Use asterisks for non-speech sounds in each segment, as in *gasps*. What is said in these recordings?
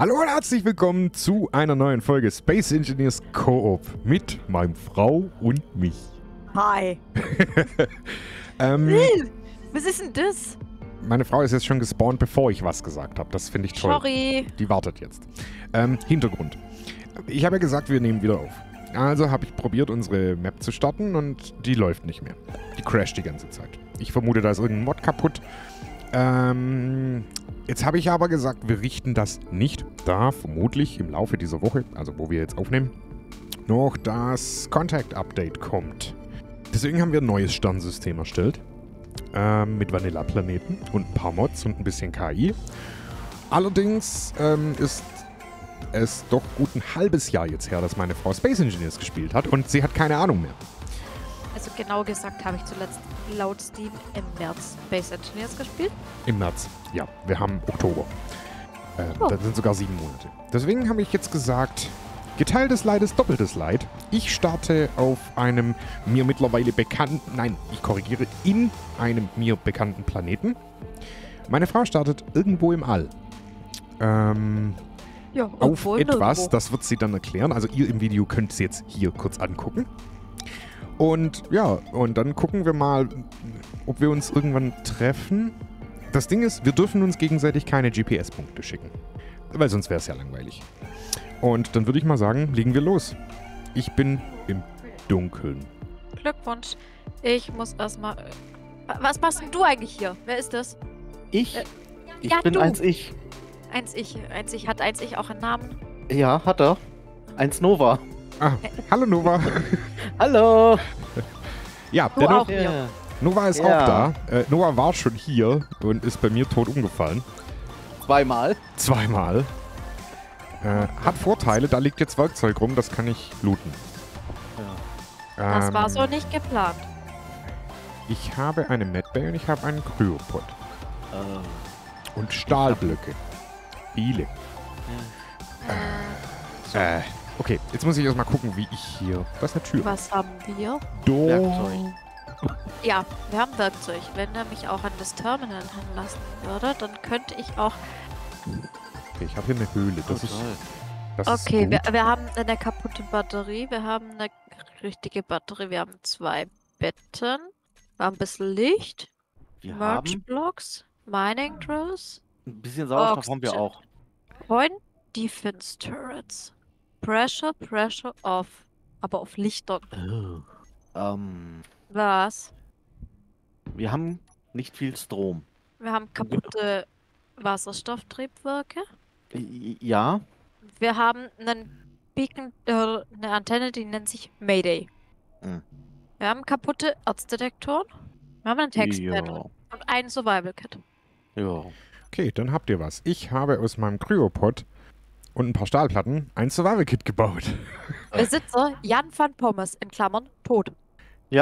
Hallo und herzlich willkommen zu einer neuen Folge Space Engineers Co-op mit meinem Frau und mich. Hi. *laughs* ähm, was ist denn das? meine Frau ist jetzt schon gespawnt, bevor ich was gesagt habe. Das finde ich toll. Sorry. Die wartet jetzt. Ähm, Hintergrund. Ich habe ja gesagt, wir nehmen wieder auf. Also habe ich probiert, unsere Map zu starten und die läuft nicht mehr. Die crasht die ganze Zeit. Ich vermute, da ist irgendein Mod kaputt. Ähm, jetzt habe ich aber gesagt, wir richten das nicht, da vermutlich im Laufe dieser Woche, also wo wir jetzt aufnehmen, noch das Contact Update kommt. Deswegen haben wir ein neues Sternsystem erstellt. Ähm, mit Vanilla-Planeten und ein paar Mods und ein bisschen KI. Allerdings ähm, ist es doch gut ein halbes Jahr jetzt her, dass meine Frau Space Engineers gespielt hat und sie hat keine Ahnung mehr. Also genau gesagt habe ich zuletzt laut Steam im März Space Engineers gespielt. Im März. Ja, wir haben Oktober. Äh, Oh. Das sind sogar sieben Monate. Deswegen habe ich jetzt gesagt, geteiltes Leid ist doppeltes Leid. Ich starte auf einem mir mittlerweile bekannten, nein, ich korrigiere, in einem mir bekannten Planeten. Meine Frau startet irgendwo im All. Ähm, Ja, auf etwas, Nirgendwo. das wird sie dann erklären. Also ihr im Video könnt es jetzt hier kurz angucken. Und ja, und dann gucken wir mal, ob wir uns irgendwann treffen. Das Ding ist, wir dürfen uns gegenseitig keine GPS-Punkte schicken. Weil sonst wäre es ja langweilig. Und dann würde ich mal sagen, legen wir los. Ich bin im Dunkeln. Glückwunsch. Ich muss erstmal. Was machst denn du eigentlich hier? Wer ist das? Ich? Äh, ich ja, bin du. eins ich. Eins ich. Eins ich. Hat eins ich auch einen Namen? Ja, hat er. Eins Nova. Ah, hallo Nova. Hallo. ja, Du hier. Nova ist Ja. auch da. Äh, Nova war schon hier und ist bei mir tot umgefallen. Zweimal. Zweimal. Äh, hat Vorteile, da liegt jetzt Werkzeug rum, das kann ich looten. Ja. Das war Ähm, so nicht geplant. Ich habe eine Medbay und ich habe einen Kryopod. Äh, Und Stahlblöcke. Viele. Äh, Äh, okay, jetzt muss ich erstmal gucken, wie ich hier... Das ist eine Tür. was haben wir? Do Werkzeug. Ja, wir haben Werkzeug. Wenn er mich auch an das Terminal hinlassen würde, dann könnte ich auch. Okay, ich habe hier eine Höhle. Das ist, Total. das Okay, ist wir, wir haben eine kaputte Batterie, wir haben eine richtige Batterie, wir haben zwei Betten, wir haben ein bisschen Licht, Wir haben Merge-Blocks, Mining Drills, ein bisschen Sauerstoff haben wir Oxygen. auch. Point Defense Turrets, Pressure, Pressure off, aber auf Lichtern. Ähm, Was? wir haben nicht viel Strom. Wir haben kaputte Wasserstofftriebwerke. Ja, Wir haben einen Beacon, äh, eine Antenne, die nennt sich Mayday. Hm. Wir haben kaputte Erzdetektoren. Wir haben einen Textpanel ja, und ein Survival Kit. ja. Okay, dann habt ihr was. Ich habe aus meinem Kryopod und ein paar Stahlplatten ein Survival-Kit gebaut. *laughs* Besitzer Jan van Pommes in Klammern tot. *laughs*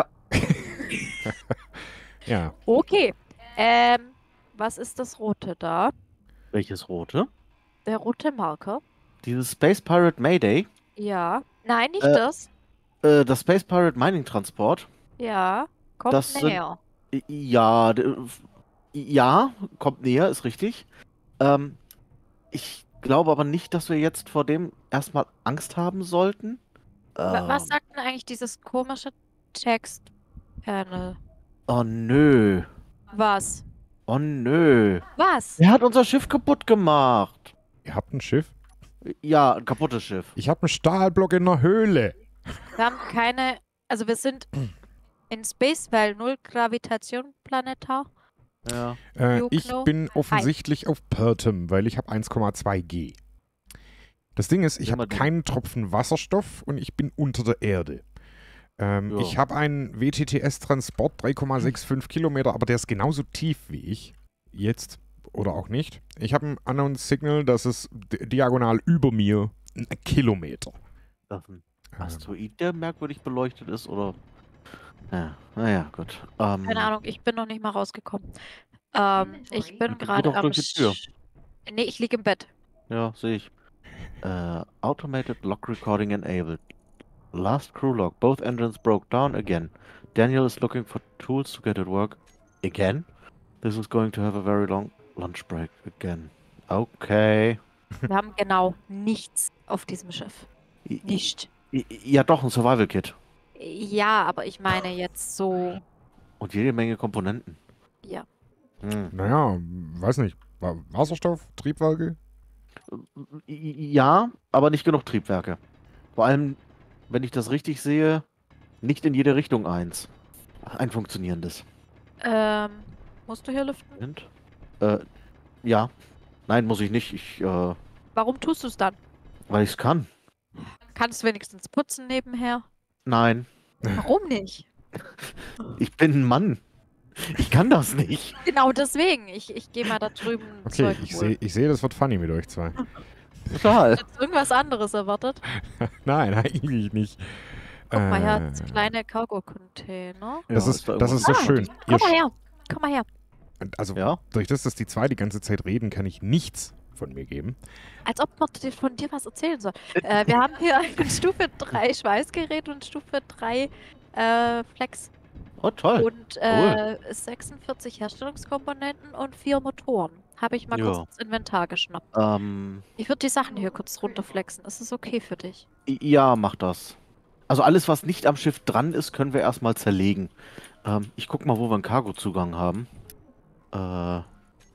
Ja, Okay. Ähm, was ist das rote da? Welches rote? Der rote Marker? Dieses Space Pirate Mayday. Ja. Nein, nicht Äh, das. Äh, das Space Pirate Mining Transport. Ja. Kommt das sind- näher. I- Ja, ja, kommt näher, ist richtig. Ähm, ich glaube aber nicht, dass wir jetzt vor dem erstmal Angst haben sollten. Wa- Was Ähm, sagt denn eigentlich dieses komische Textpanel? Oh nö. Was? Oh nö. Was? Er hat unser Schiff kaputt gemacht. ihr habt ein Schiff. Ja, ein kaputtes Schiff. Ich habe einen Stahlblock in der Höhle. Wir haben keine. Also wir sind *clears throat* in Space, weil null Gravitation planetar. Ja. Äh, ich bin offensichtlich auf Pertem, weil ich habe 1,2 G. Das Ding ist, ich habe keinen Tropfen Wasserstoff und ich bin unter der Erde. Ähm, Ja. Ich habe einen WTTS-Transport 3,65 Kilometer, aber der ist genauso tief wie ich. Jetzt oder auch nicht. Ich habe ein Unknown Signal, das ist di- diagonal über mir ein Kilometer. Das ein Ähm, Asteroid, der merkwürdig beleuchtet ist, oder? Ja, naja, gut. Ähm, Keine Ahnung, ich bin noch nicht mal rausgekommen. Ähm, ich bin gerade am. durch die Tür. Sch- Nee, ich liege im Bett. Ja, sehe ich. Äh, automated log recording enabled. Last crew log. Both engines broke down again. Daniel is looking for tools to get it work. Again? This is going to have a very long lunch break again. Okay. Wir haben genau nichts auf diesem Schiff. Nicht. Ja, doch, ein Survival-Kit. Ja, aber ich meine jetzt so. Und jede Menge Komponenten. Ja. Hm. Naja, weiß nicht. Wa- Wasserstoff, Triebwerke? Ja, aber nicht genug Triebwerke. Vor allem, wenn ich das richtig sehe, nicht in jede Richtung eins. Ein funktionierendes. Ähm, musst du hier lüften? Äh, ja. Nein, muss ich nicht. Ich, äh, Warum tust du es dann? weil ich es kann. Kannst du wenigstens putzen nebenher? Nein, Warum nicht? ich bin ein Mann. Ich kann das nicht. Genau deswegen. Ich, ich gehe mal da drüben Okay, Zeug ich sehe, ich seh, das wird funny mit euch zwei. Total. Hast irgendwas anderes erwartet? *laughs* Nein, eigentlich nicht. Guck mal her, Äh, das kleine Cargo-Container. Das Ja, ist, da das ist so Ah, schön. Komm mal her. Komm mal her. also, Ja. durch das, dass die zwei die ganze Zeit reden, kann ich nichts von mir geben. Als ob man dir von dir was erzählen soll. Äh, wir haben hier *laughs* ein Stufe 3 Schweißgerät und Stufe 3 äh, Flex. Oh, toll. Und äh, 46 Herstellungskomponenten und vier Motoren. Habe ich mal Ja. kurz ins Inventar geschnappt. Ähm, Ich würde die Sachen hier kurz runterflexen. Ist es okay für dich? ja, mach das. Also alles, was nicht am Schiff dran ist, können wir erstmal zerlegen. Ähm, ich guck mal, wo wir einen Cargo-Zugang haben. Äh,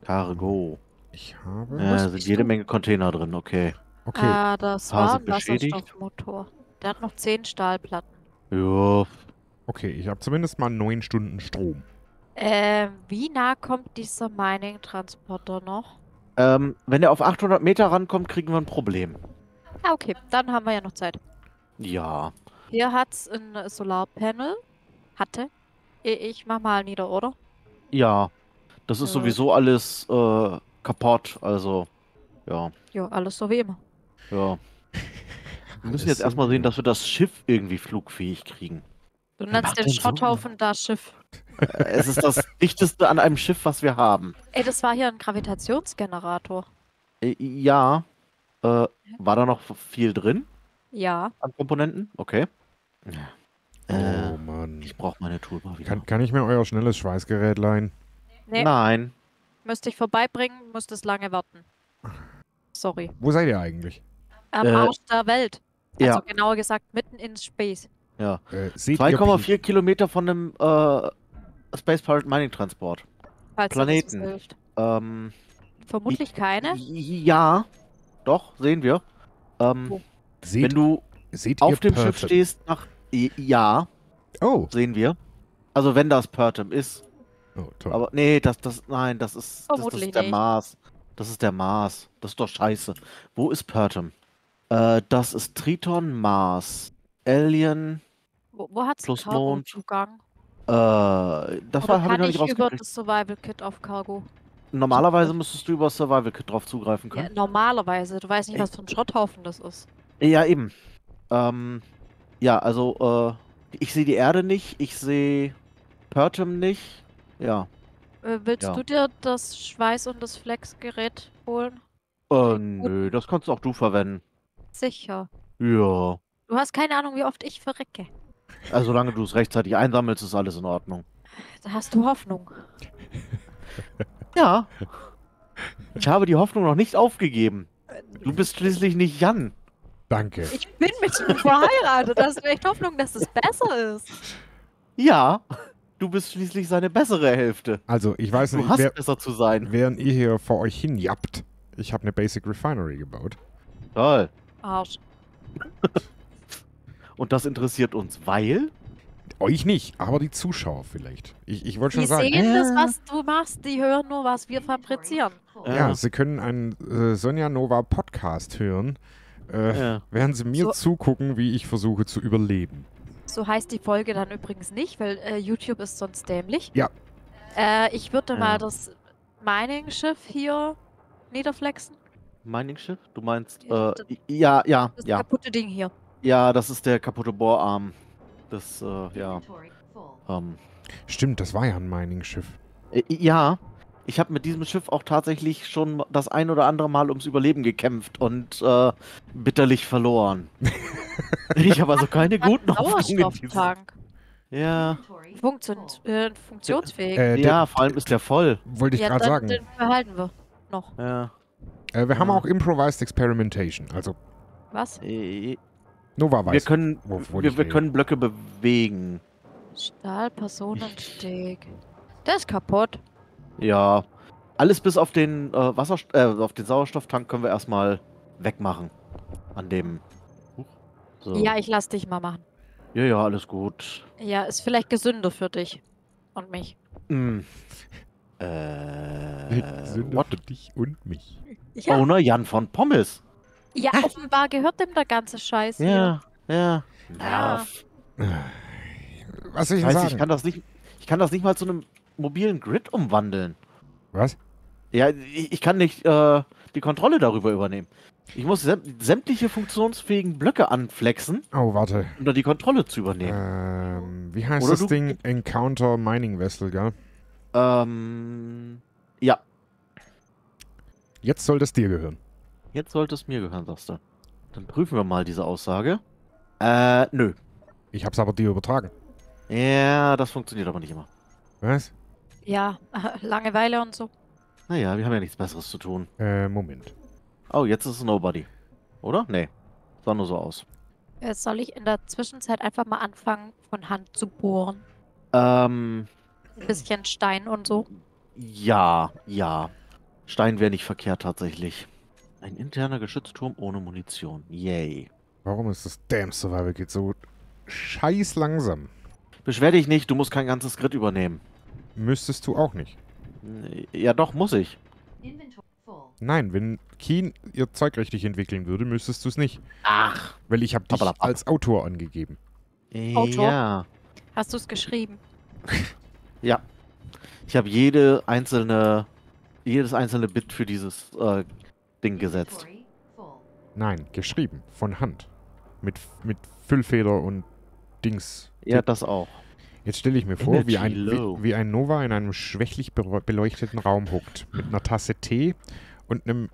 Cargo. Ich habe. Ja, musst sind jede Menge Container drin, okay. Okay, Ah, das war ein beschädigt. Wasserstoffmotor. Der hat noch 10 Stahlplatten. Ja, okay, ich habe zumindest mal neun Stunden Strom. Ähm, wie nah kommt dieser Mining-Transporter noch? ähm, wenn er auf 800 Meter rankommt, kriegen wir ein Problem. Ah, okay. Dann haben wir ja noch Zeit. Ja. Hier hat's ein Solarpanel. Hatte. Ich mach mal nieder, oder? Ja. Das ist Ja. sowieso alles äh, kaputt, also. Ja, Jo, alles so wie immer. ja. Wir müssen jetzt erstmal sehen, dass wir das Schiff irgendwie flugfähig kriegen. Du nennst den denn so Schrotthaufen da Schiff. Äh, es ist das *laughs* dichteste an einem Schiff, was wir haben. Ey, das war hier ein Gravitationsgenerator. Äh, ja. Äh, war da noch viel drin Ja. an Komponenten? Okay. Oh Äh, Mann. ich brauche meine Toolbar wieder. Kann, kann ich mir euer schnelles Schweißgerät leihen? Nee, Nein. Müsste ich vorbeibringen, musste es lange warten. Sorry. Wo seid ihr eigentlich? Am Äh, Arsch der Welt. Also ja. genauer gesagt, mitten in Space. Ja. Äh, seht ihr 2,4 Kilometer von einem äh, Space Pirate Mining Transport. Falls Planeten. Das. Ähm, Vermutlich keine. Ja, doch, sehen wir. Ähm, Wo? Seht, wenn du seht auf dem Schiff Purton? stehst, nach. Ja, Oh. sehen wir. Also wenn das Pertem ist. Oh, toll. Aber nee, das, das, nein, das ist, das, das ist der nicht. Mars. Das ist der Mars. Das ist doch scheiße. Wo ist Pertem? Äh, das ist Triton, Mars, Alien. Wo, wo hat's Plus Cargo-Zugang? Äh, das Oder war, habe ich kann noch ich nicht über rausgekriegt. das Survival-Kit auf Cargo? Normalerweise müsstest du über das Survival Kit drauf zugreifen Ja, können. normalerweise. Du weißt nicht, was für ein Schrotthaufen das ist. Ja, eben. Ähm, ja, also, äh, ich sehe die Erde nicht, ich sehe Pertem nicht. Ja. Äh, willst Ja. du dir das Schweiß- und das Flexgerät holen? Äh, nö, das kannst auch du verwenden. Sicher. Ja. Du hast keine Ahnung, wie oft ich verrecke. Also, solange du es rechtzeitig einsammelst, ist alles in Ordnung. Da hast du Hoffnung. *laughs* Ja. Ich habe die Hoffnung noch nicht aufgegeben. Du bist schließlich nicht Jan. Danke. Ich bin mit ihm verheiratet. Das ist echt Hoffnung, dass es besser ist. Ja. Du bist schließlich seine bessere Hälfte. Also, ich weiß Du nicht, hast wer, besser zu sein. während ihr hier vor euch hinjappt, ich habe eine Basic Refinery gebaut. Toll. Arsch. *laughs* Und das interessiert uns, weil? Euch nicht, aber die Zuschauer vielleicht. Ich, ich wollte Die schon sagen. sehen das, Äh. was du machst. Die hören nur, was wir fabrizieren. Ja, sie können einen äh, Sonja Nova Podcast hören, äh, ja. während sie mir So- zugucken, wie ich versuche zu überleben. So heißt die Folge dann übrigens nicht, weil äh, YouTube ist sonst dämlich. Ja. Äh, ich würde Ja. mal das Mining-Schiff hier niederflexen. Mining-Schiff? Du meinst, Ja, äh, das- ja, ja, Das ja. kaputte Ding hier. Ja, das ist der kaputte Bohrarm. Das, äh, ja. Ähm, Stimmt, das war ja ein Mining-Schiff. äh, ja, ich habe mit diesem Schiff auch tatsächlich schon das ein oder andere Mal ums Überleben gekämpft und äh, bitterlich verloren. *laughs* ich habe also keine guten Hoffnungen. Ja, Funktion äh, funktionsfähig. Äh, ja, vor allem ist der voll. Wollte ich ja, gerade sagen. den behalten wir noch. Ja. Äh, wir haben Ah. auch Improvised Experimentation. Also Was? Äh, Nova weiß. Wir können, wir, ich wir rede. können Blöcke bewegen. Stahl, Personensteg. Der ist kaputt. Ja. Alles bis auf den äh, Wasserst äh, auf den Sauerstofftank können wir erstmal wegmachen. An dem. So. Ja, ich lass dich mal machen. ja, ja, alles gut. Ja, ist vielleicht gesünder für dich. Und mich. Hm. Äh, Sünde what? für dich und mich. Ja, Owner Jan von Pommes. ja offenbar gehört dem der ganze Scheiß hier. Ja, ja. Ja. Nerv. Was soll ich weiß, sagen? ich kann das nicht. Ich kann das nicht mal zu einem mobilen Grid umwandeln. Was? Ja, ich, ich kann nicht äh, die Kontrolle darüber übernehmen. Ich muss säm sämtliche funktionsfähigen Blöcke anflexen, Oh, warte. um da die Kontrolle zu übernehmen. Ähm, wie heißt Oder das Ding? Encounter Mining Vessel, gell? Ähm, ja, Jetzt soll das dir gehören. jetzt sollte es mir gehören, sagst du. Dann prüfen wir mal diese Aussage. Äh, nö. Ich hab's aber dir übertragen. Ja, das funktioniert aber nicht immer. Was? Ja, *laughs* Langeweile und so. Naja, wir haben ja nichts Besseres zu tun. Äh, Moment. Oh, jetzt ist es Nobody. Oder? Nee. Sah nur so aus. Jetzt soll ich in der Zwischenzeit einfach mal anfangen, von Hand zu bohren. Ähm, Ein bisschen Stein und so. ja, ja. Stein wäre nicht verkehrt tatsächlich. Ein interner Geschützturm ohne Munition. Yay. Warum ist das Damn Survival Kit so scheiß langsam? Beschwer dich nicht, du musst kein ganzes Grid übernehmen. Müsstest du auch nicht. Ja, doch, muss ich. Nein, wenn Keen ihr Zeug richtig entwickeln würde, müsstest du es nicht. Ach. Weil ich habe dich Pappalapapp. als Autor angegeben. Autor? Ja. Hast du es geschrieben? *laughs* Ja. Ich habe jede einzelne, jedes einzelne Bit für dieses äh, Ding gesetzt. Nein, geschrieben. Von Hand. Mit, mit Füllfeder und Dings. Ja, das auch. Jetzt stelle ich mir vor, wie ein, wie, wie ein Nova in einem schwächlich beleuchteten Raum hockt. Mit einer Tasse Tee und einem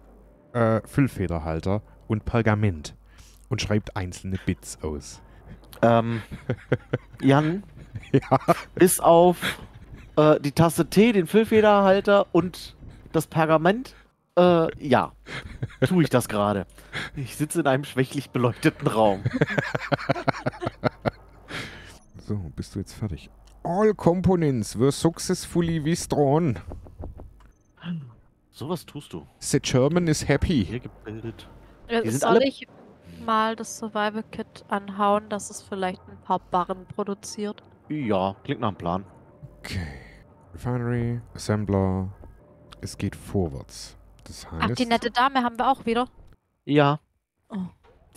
äh, Füllfederhalter und Pergament. Und schreibt einzelne Bits aus. Ähm, *laughs* Jan, Ja. bis auf äh, die Tasse T, den Füllfederhalter und das Pergament, äh, ja, tue ich das gerade. Ich sitze in einem schwächlich beleuchteten Raum. *laughs* So, bist du jetzt fertig? All components were successfully withdrawn. Sowas tust du. The German is happy. Hier gebildet. Äh, Soll ich mal das Survival Kit anhauen, dass es vielleicht ein paar Barren produziert? Ja, klingt nach einem Plan. Okay. Refinery, Assembler. Es geht vorwärts. Das heißt. Ach, die nette Dame haben wir auch wieder. Ja. Oh.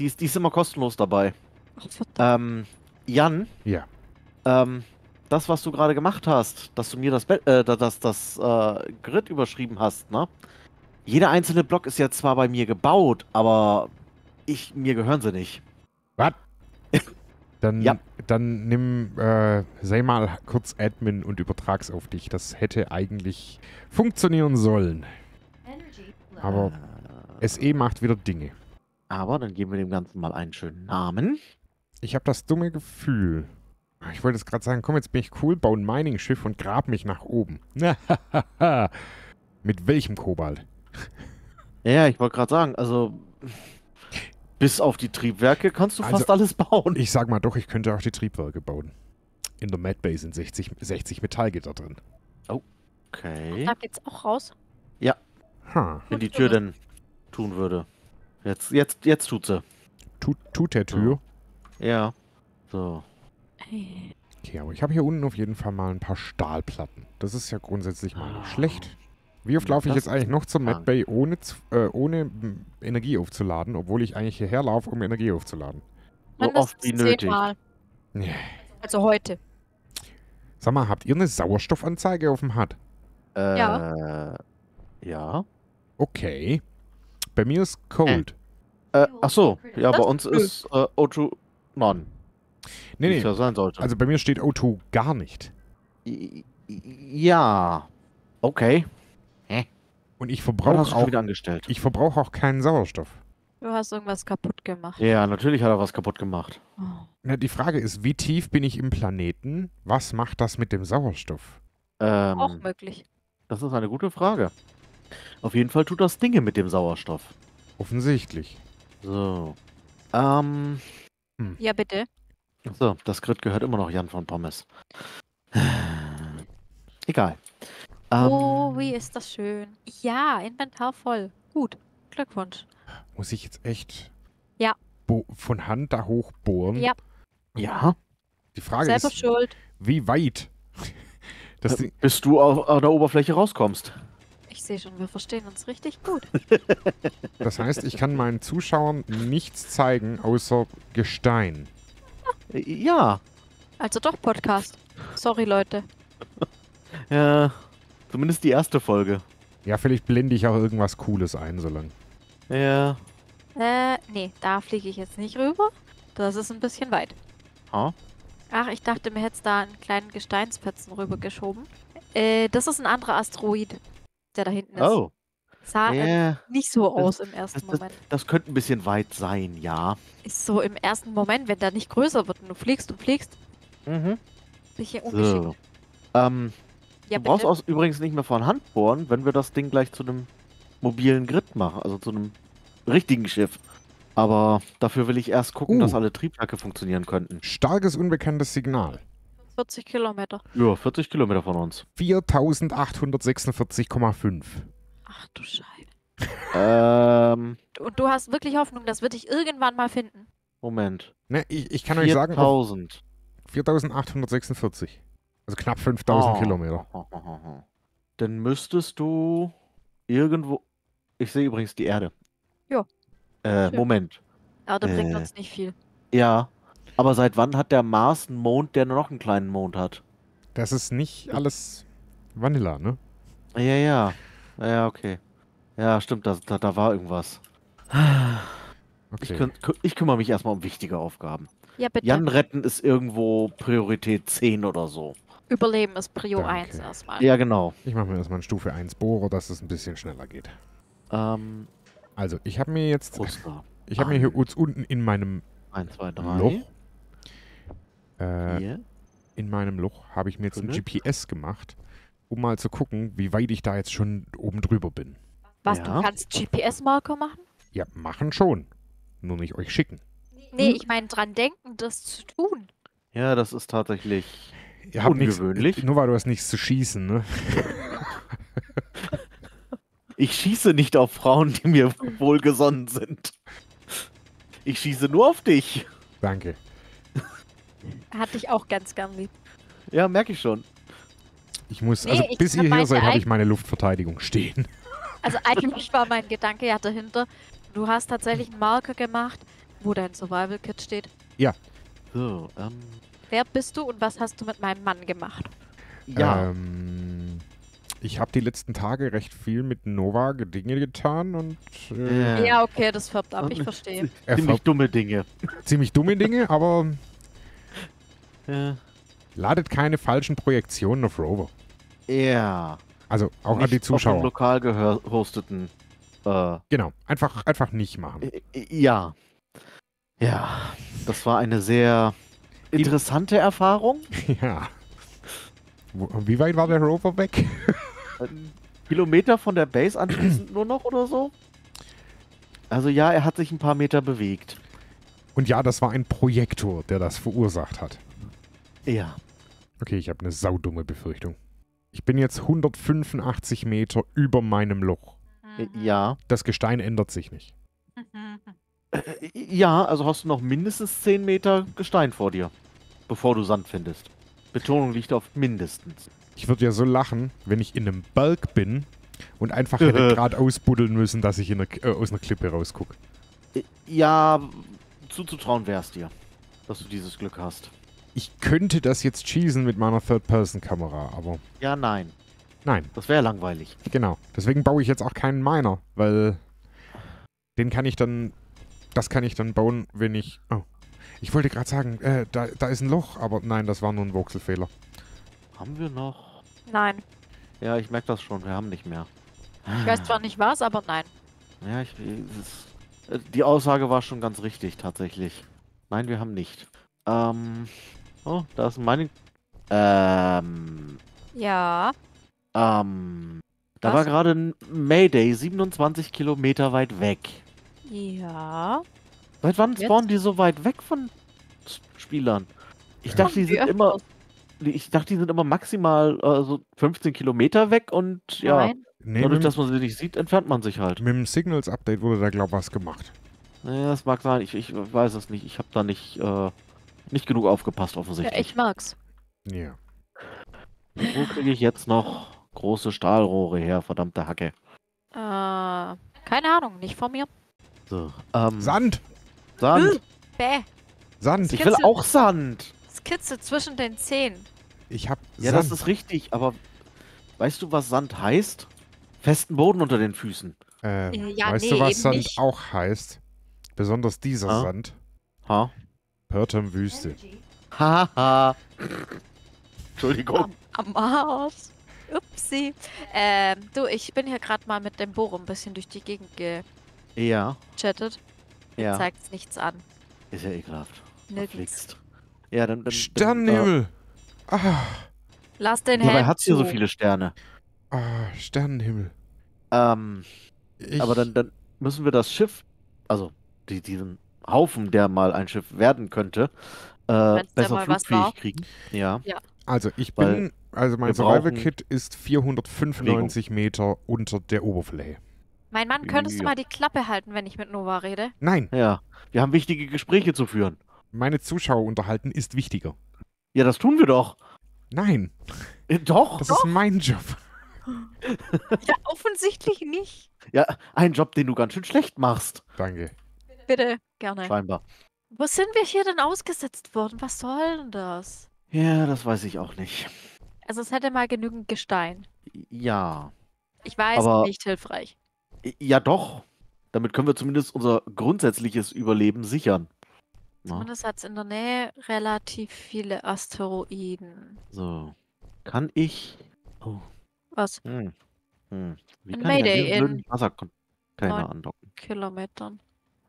Die ist, die ist immer kostenlos dabei. Ach, verdammt. Ähm, Jan, Ja. Ähm, das, was du gerade gemacht hast, dass du mir das, Be äh, das, das äh, Grid überschrieben hast, ne? Jeder einzelne Block ist jetzt zwar bei mir gebaut, aber ich, mir gehören sie nicht. Was? *laughs* Dann, Ja. dann nimm, äh, sei mal kurz Admin und übertrag's auf dich. Das hätte eigentlich funktionieren sollen. Aber SE macht wieder Dinge. Aber dann geben wir dem Ganzen mal einen schönen Namen. Ich habe das dumme Gefühl. Ich wollte jetzt gerade sagen, komm, jetzt bin ich cool, baue ein Mining-Schiff und grab mich nach oben. *laughs* Mit welchem Kobalt? Ja, ich wollte gerade sagen, also bis auf die Triebwerke kannst du Also, fast alles bauen. Ich sag mal doch, ich könnte auch die Triebwerke bauen. In der Mad Bay sind 60, 60 Metallgitter drin. Okay. Da geht's auch raus. Ha. Wenn die Tür denn tun würde. Jetzt, jetzt, jetzt tut sie. Tut, tut der Tür. Ja. So. Okay, aber ich habe hier unten auf jeden Fall mal ein paar Stahlplatten. Das ist ja grundsätzlich mal nicht schlecht. Wie oft laufe ich jetzt eigentlich noch zur Mad. Bay, ohne, äh, ohne Energie aufzuladen, obwohl ich eigentlich hierher laufe, um Energie aufzuladen? So oft wie nötig. Ja. Also heute. Sag mal, habt ihr eine Sauerstoffanzeige auf dem HUD? Äh, Ja. Ja. Okay. Bei mir ist Cold. Äh, ach so. Ja, Das bei uns ist äh, O2 None. Nee, nee. sein sollte. Also bei mir steht O2 gar nicht. Ja. Okay. Und ich verbrauche auch, wieder angestellt? ich verbrauche auch keinen Sauerstoff. Du hast irgendwas kaputt gemacht. Ja, natürlich hat er was kaputt gemacht. Oh. Na, die Frage ist, wie tief bin ich im Planeten? Was macht das mit dem Sauerstoff? Auch Ähm, möglich. das ist eine gute Frage. Auf jeden Fall tut das Dinge mit dem Sauerstoff. Offensichtlich. So. Ähm. Ja, bitte. So, das Grid gehört immer noch Jan von Pommes. *sighs* Egal. Ähm, oh, wie ist das schön. Ja, Inventar voll. Gut. Glückwunsch. Muss ich jetzt echt Ja. von Hand da hochbohren? Ja. Ja. Die Frage Selber ist, schuld. wie weit? *laughs* Das äh, Ding, bis du auf, auf der Oberfläche rauskommst. Ich sehe schon, wir verstehen uns richtig gut. das heißt, ich kann meinen Zuschauern nichts zeigen außer Gestein. *laughs* Ja. Also doch Podcast. Sorry, Leute. *laughs* Ja. Zumindest die erste Folge. Ja, vielleicht blende ich auch irgendwas Cooles ein, so lang. Ja. Äh, nee, da fliege ich jetzt nicht rüber. Das ist ein bisschen weit. Ha? Ach, ich dachte, mir hätte da einen kleinen Gesteinsfetzen rübergeschoben. Äh, das ist ein anderer Asteroid, der da hinten ist. Oh. Sah äh, Ja. nicht so aus im ersten das- das- Moment. Das könnte ein bisschen weit sein, ja. Ist so im ersten Moment, wenn der nicht größer wird und du fliegst und fliegst, Mhm. sicher ungeschickt. So. Ähm, Ja, du brauchst aus, übrigens nicht mehr von Hand bohren, wenn wir das Ding gleich zu einem mobilen Grid machen, also zu einem richtigen Schiff. Aber dafür will ich erst gucken, Uh. dass alle Triebwerke funktionieren könnten. Starkes, unbekanntes Signal. 40 Kilometer. Ja, 40 Kilometer von uns. 4846,5. Ach du Scheiße. Ähm, Und du hast wirklich Hoffnung, das wird dich irgendwann mal finden. Moment. Ne, ich, ich kann euch sagen, auf 4000. 4846. Also knapp 5000 Oh. Kilometer. Dann müsstest du irgendwo. Ich sehe übrigens die Erde. Ja. Äh, Schön. Moment. Aber der bringt Äh. uns nicht viel. Ja. Aber seit wann hat der Mars einen Mond, der nur noch einen kleinen Mond hat? Das ist nicht alles Vanilla, ne? Ja, ja. Ja, okay. Ja, stimmt, da, da, da war irgendwas. Ich, Okay. kün kü- ich kümmere mich erstmal um wichtige Aufgaben. Ja, bitte. Jan retten ist irgendwo Priorität 10 oder so. Überleben ist Prio Danke. 1 erstmal. Ja, genau. Ich mache mir erstmal einen Stufe 1 Bohrer, dass es ein bisschen schneller geht. Ähm, Also, ich habe mir jetzt, Muster. ich habe mir hier unten in meinem 1, 2, 3. Loch, äh, Hier. in meinem Loch habe ich mir jetzt ein Fünf. GPS gemacht, um mal zu gucken, wie weit ich da jetzt schon oben drüber bin. Was, Ja. du kannst GPS-Marker machen? Ja, machen schon. Nur nicht euch schicken. Nee, ich meine dran denken, das zu tun. Ja, das ist tatsächlich. Ihr habt nichts- Ungewöhnlich. nur weil du hast nichts zu schießen, ne? *laughs* Ich schieße nicht auf Frauen, die mir wohlgesonnen sind. Ich schieße nur auf dich. Danke. Hatte ich auch ganz gern lieb. Ja, merke ich schon. Ich muss, Nee, also ich bis ihr hier seid, habe ich meine Luftverteidigung stehen. *laughs* Also eigentlich war mein Gedanke ja dahinter, du hast tatsächlich einen Marker gemacht, wo dein Survival-Kit steht. So, ähm. Wer bist du und was hast du mit meinem Mann gemacht? Ja. Ähm, ich habe die letzten Tage recht viel mit Nova Dinge getan und äh, Ja. Ja, okay, das färbt ab, ich verstehe. *laughs* er Ziemlich dumme Dinge. *laughs* ziemlich dumme Dinge, aber Ja. ladet keine falschen Projektionen auf Rover. Ja. Also auch an Nicht die Auf Zuschauer. dem lokal gehosteten. Äh, Genau, einfach, einfach nicht machen. äh, ja. Ja. Das war eine sehr interessante Erfahrung. *laughs* ja. Wie weit war der Rover weg? Ein Kilometer von der Base anschließend nur noch oder so. Also ja, er hat sich ein paar Meter bewegt. Und ja, das war ein Projektor, der das verursacht hat. Ja. Okay, ich habe eine saudumme Befürchtung. Ich bin jetzt 185 Meter über meinem Loch. Äh, Mhm. Ja. Das Gestein ändert sich nicht. Äh, Ja, also hast du noch mindestens 10 Meter Gestein vor dir, bevor du Sand findest. Betonung liegt auf mindestens. Ich würde ja so lachen, wenn ich in einem Berg bin und einfach hätte *laughs* geradeaus buddeln müssen, dass ich in einer, äh, aus einer Klippe rausgucke. Äh, Ja, zuzutrauen wär's dir, dass du dieses Glück hast. Ich könnte das jetzt schießen mit meiner Third-Person-Kamera, aber Ja, nein. nein, Das wäre langweilig. genau. Deswegen baue ich jetzt auch keinen Miner, weil den kann ich dann, das kann ich dann bauen, wenn ich, oh. Ich wollte gerade sagen, äh, da, da ist ein Loch, aber nein, das war nur ein Voxelfehler. Haben wir noch? Nein, Ja, ich merke das schon. Wir haben nicht mehr. ich weiß zwar nicht was, aber nein. Ja, ich, ist, äh, die Aussage war schon ganz richtig, tatsächlich. Nein, wir haben nicht. Ähm. Oh, da ist ein Mining. Ähm. Ja, Ähm. Da Was? war gerade ein Mayday 27 Kilometer weit weg. Ja. Seit wann Jetzt? spawnen die so weit weg von Spielern? Ich Ja. dachte, die sind immer, ich dachte, die sind immer maximal äh, so 15 Kilometer weg und ja, Nein. Nee, dadurch, dass man sie nicht sieht, entfernt man sich halt. mit dem Signals-Update wurde da, glaube ich, was gemacht. Naja, das mag sein. Ich, ich weiß es nicht. Ich habe da nicht, äh, nicht genug aufgepasst, Ja, offensichtlich. ich mag's. Ja. Wo kriege ich jetzt noch große Stahlrohre her, verdammte Hacke? Äh, keine Ahnung, nicht von mir. So, ähm, Sand! Sand. Bäh. Sand! Ich will auch Sand. Das kitzelt zwischen den Zähnen. Ich hab Ja, Sand. das ist richtig, aber weißt du, was Sand heißt? Festen Boden unter den Füßen. äh, Ja, weißt nee, du, was Sand nicht. auch heißt? Besonders dieser Ah. Sand. Ha? Pertham-Wüste. Energy Haha. Entschuldigung. Am, am Arsch. Upsi. Ähm, du, ich bin hier gerade mal mit dem Bohrer ein bisschen durch die Gegend Ja, gechattet. Mir ja. zeigt's nichts an. Ist ja ekelhaft. Nirgends. Ja, dann. dann dann, äh, Sternenhimmel! Ah, Lass den Ja, weil Helm hat's hier so zu. viele Sterne. ah, Sternenhimmel. Ähm, Ich, aber dann, dann müssen wir das Schiff, also die, diesen Haufen, der mal ein Schiff werden könnte, äh, besser flugfähig kriegen. Ja. Also, ich Weil bin, also mein wir brauchen Survival-Kit ist 495 Meter unter der Oberfläche. Mein Mann, könntest du Ja. mal die Klappe halten, wenn ich mit Nova rede? Nein, Ja. Wir haben wichtige Gespräche zu führen. meine Zuschauer unterhalten ist wichtiger. Ja, das tun wir doch. Nein, Äh, Doch. das ist mein Job. Ja, offensichtlich nicht. Ja, ein Job, den du ganz schön schlecht machst. Danke. Bitte, gerne. Scheinbar. Wo sind wir hier denn ausgesetzt worden? Was soll denn das? Ja, das weiß ich auch nicht. Also es hätte mal genügend Gestein. Ja. Ich weiß, Aber- nicht hilfreich. Ja, doch. Damit können wir zumindest unser grundsätzliches Überleben sichern. Zumindest hat es in der Nähe relativ viele Asteroiden. so. Kann ich. Oh. Was? Hm. Hm. Wie Ein kann ich an Mayday blöden in Wassercontainer andocken? Kilometern.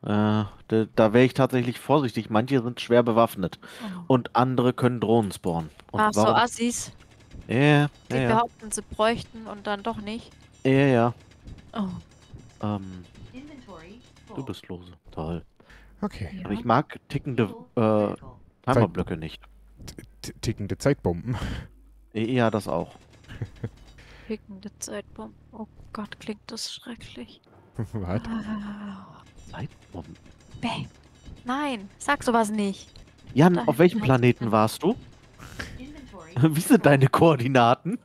Äh, da da wäre ich tatsächlich vorsichtig. Manche sind schwer bewaffnet. Oh. Und andere können Drohnen spawnen. Und Ach so, warum- Assis. Ja, ja, Die ja, ja. behaupten, sie bräuchten und dann doch nicht. ja, ja. Oh. Ähm, inventory du bist lose. Toll. Okay. Ja. Aber ich mag tickende äh. Timerblöcke nicht. T tickende Zeitbomben. Ja, das auch. Pickende Zeitbomben. Oh Gott, klingt das schrecklich. *laughs* Was? Zeitbomben. Bäh. Nein, sag sowas nicht. Jan, auf welchem. Planeten warst du? Inventory *laughs* Wie sind deine Koordinaten?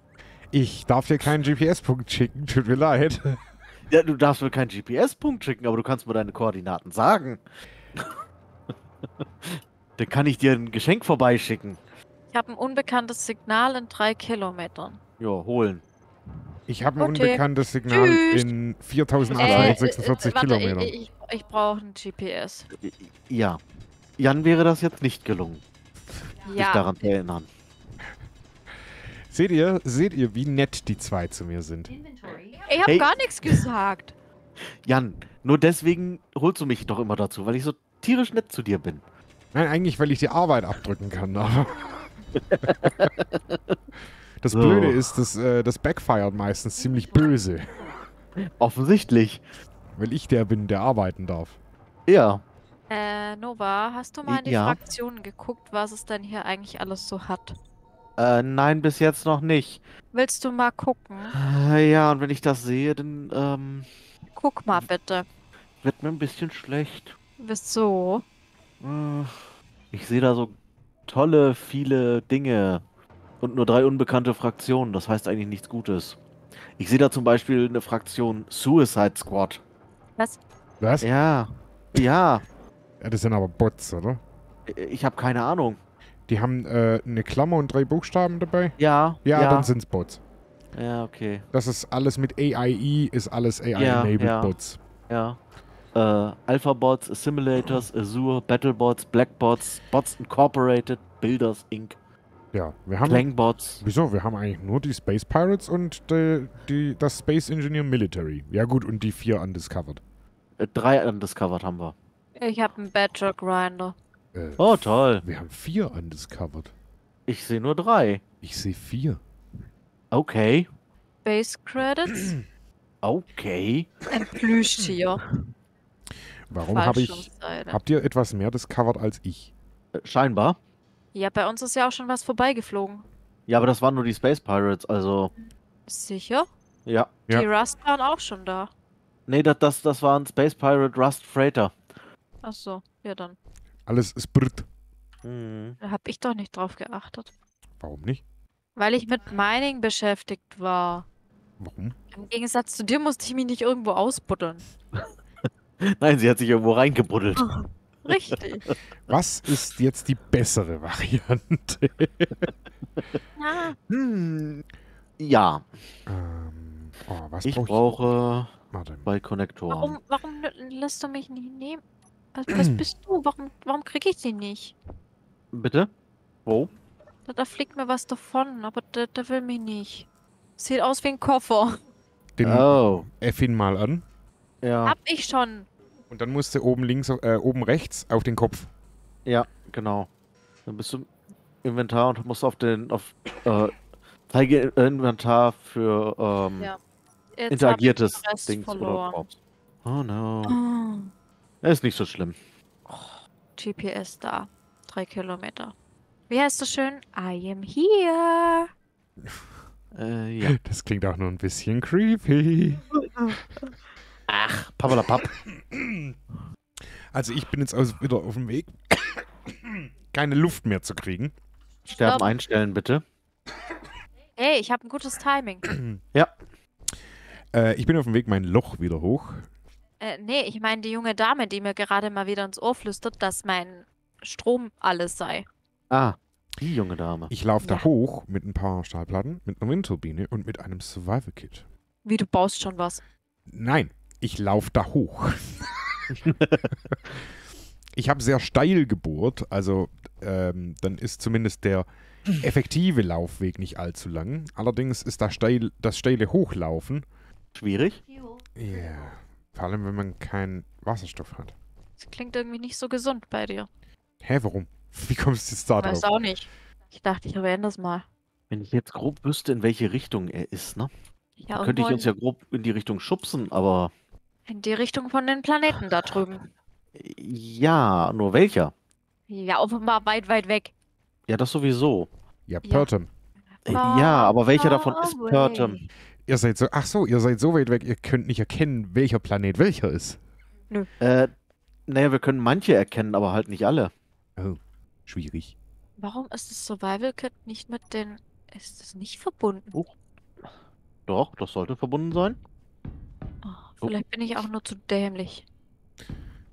Ich darf dir keinen GPS-Punkt schicken, tut mir leid. *laughs* Ja, du darfst mir keinen GPS-Punkt schicken, aber du kannst mir deine Koordinaten sagen. *laughs* Dann kann ich dir ein Geschenk vorbeischicken. Ich habe ein unbekanntes Signal in drei Kilometern. Ja, holen. Ich habe ein Okay. unbekanntes Signal Tschüss. in Äh, 4846 äh, warte, Kilometern. Ich, ich, ich brauche ein GPS. Ja. Jan wäre das jetzt nicht gelungen, sich Ja. daran zu erinnern. Seht ihr, seht ihr, wie nett die zwei zu mir sind? Ich habe Hey. gar nichts gesagt. *laughs* Jan, nur deswegen holst du mich doch immer dazu, weil ich so tierisch nett zu dir bin. Nein, eigentlich, weil ich die Arbeit abdrücken kann. Aber *laughs* das So. Blöde ist, dass, äh, das backfired meistens ziemlich böse. Offensichtlich. Weil ich der bin, der arbeiten darf. Ja. Äh, Nova, hast du mal in die Ja. Fraktionen geguckt, was es denn hier eigentlich alles so hat? Äh, nein, bis jetzt noch nicht. Willst du mal gucken? Äh, ja, und wenn ich das sehe, dann ähm, Guck mal bitte. wird mir ein bisschen schlecht. Wieso? Äh, Ich sehe da so tolle, viele Dinge und nur drei unbekannte Fraktionen. Das heißt eigentlich nichts Gutes. Ich sehe da zum Beispiel eine Fraktion Suicide Squad. Was? Was? Ja. Ja, ja, das sind aber Bots, oder? ich habe keine Ahnung. Die haben äh, eine Klammer und drei Buchstaben dabei? Ja, Ja, ja, dann sind's Bots. ja, okay, Das ist alles mit AIE, ist alles AI-enabled ja. Bots. ja. Äh, Alpha-Bots, Assimilators, Azure, Battlebots, Blackbots, Bots Incorporated, Builders Inc., Ja, wir haben. Clangbots. Wieso? Wir haben eigentlich nur die Space Pirates und die, die, das Space Engineer Military. Ja, gut, und die vier undiscovered. Äh, drei undiscovered haben wir. Ich habe einen Badger Grinder. Äh, Oh, toll. Wir haben vier undiscovered. Ich sehe nur drei. Ich sehe vier. Okay. Space Credits. *clears throat* Okay. Ein Plüschtier. Warum habe ich. Habt ihr etwas mehr discovered als ich? Äh, Scheinbar. Ja, bei uns ist ja auch schon was vorbeigeflogen. Ja, aber das waren nur die Space Pirates, also. Sicher? Ja. Ja. Die Rust waren auch schon da. Nee, das, das, das war ein Space Pirate Rust Freighter. Ach so, ja dann. Alles Sprit. Mhm. Da hab ich doch nicht drauf geachtet. Warum nicht? Weil ich mit Mining beschäftigt war. Warum? Im Gegensatz zu dir musste ich mich nicht irgendwo ausbuddeln. *laughs* Nein, sie hat sich irgendwo reingebuddelt. Richtig. Was ist jetzt die bessere Variante? Ja, Hm. Ja, ähm, oh, was ich brauch brauche Warte. zwei Konnektoren. warum, warum lässt du mich nicht nehmen? Was, was bist du? Warum, warum krieg ich sie nicht? Bitte? Wo? Da, da fliegt mir was davon, aber der, der will mich nicht. Sieht aus wie ein Koffer. Den Oh, F ihn mal an. ja, Hab ich schon. Und dann musst du oben links, äh, oben rechts auf den Kopf. ja, genau. Dann bist du im Inventar und musst auf den, auf, äh, zeige Inventar für, ähm, Ja. Interagiertes. Korps. Oh no. Oh, Ist nicht so schlimm. GPS da. Drei Kilometer. Wie heißt das schön? I am here. Äh, ja. *laughs* Das klingt auch nur ein bisschen creepy. *laughs* Ach, pappalapapp. Also ich bin jetzt also wieder auf dem Weg, keine Luft mehr zu kriegen. Sterben Stopp. einstellen, bitte. Hey, ich habe ein gutes Timing. Äh, ich bin auf dem Weg mein Loch wieder hoch. Äh, nee, ich meine die junge Dame, die mir gerade mal wieder ins Ohr flüstert, dass mein Strom alles sei. Ah, die junge Dame. Ich laufe da Ja. hoch mit ein paar Stahlplatten, mit einer Windturbine und mit einem Survival-Kit. Wie, du baust schon was. Nein, ich laufe da hoch. *laughs* ich habe sehr steil gebohrt, also ähm, dann ist zumindest der effektive Laufweg nicht allzu lang. Allerdings ist das, steil, das steile Hochlaufen, Schwierig? Ja, vor allem wenn man keinen Wasserstoff hat. Das klingt irgendwie nicht so gesund bei dir. Hä, warum? Wie kommst du jetzt da Weiß drauf? auch nicht. Ich dachte, ich erwähne das mal. Wenn ich jetzt grob wüsste, in welche Richtung er ist, ne? Ja, Könnte ich uns ja grob in die Richtung schubsen, aber in die Richtung von den Planeten da drüben. ja, nur welcher? Ja, offenbar weit, weit weg. Ja, das sowieso. Ja, Ja. Pertem. Äh, Ja, aber welcher davon ist. Pertem? Ihr seid so, ach so, ihr seid so weit weg, ihr könnt nicht erkennen, welcher Planet welcher ist. Äh, naja, wir können manche erkennen, aber halt nicht alle. Oh, schwierig. Warum ist das Survival Kit nicht mit den. Ist das nicht verbunden? Oh. Doch, das sollte verbunden sein. Oh, vielleicht bin ich auch nur zu dämlich.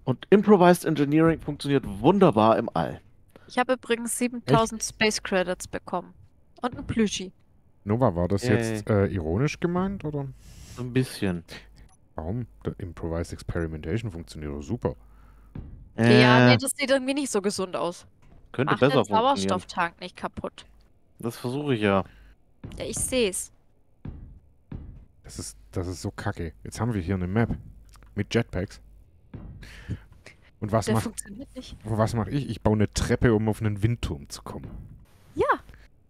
Und Improvised Engineering funktioniert wunderbar im All. Ich habe übrigens 7000 Space Credits bekommen. Und ein Plüschi. Nova, war das Yay. jetzt äh, ironisch gemeint oder? So ein bisschen. Warum? Der Improvised Experimentation funktioniert doch super. Äh, Ja, nee, das sieht irgendwie nicht so gesund aus. könnte Mach den besser funktionieren. Sauerstofftank nicht kaputt. Das versuche ich ja. Ja, ich seh's. Das ist, das ist so kacke. Jetzt haben wir hier eine Map mit Jetpacks. Und was nicht. was mach ich? Ich baue eine Treppe, um auf einen Windturm zu kommen. Ja,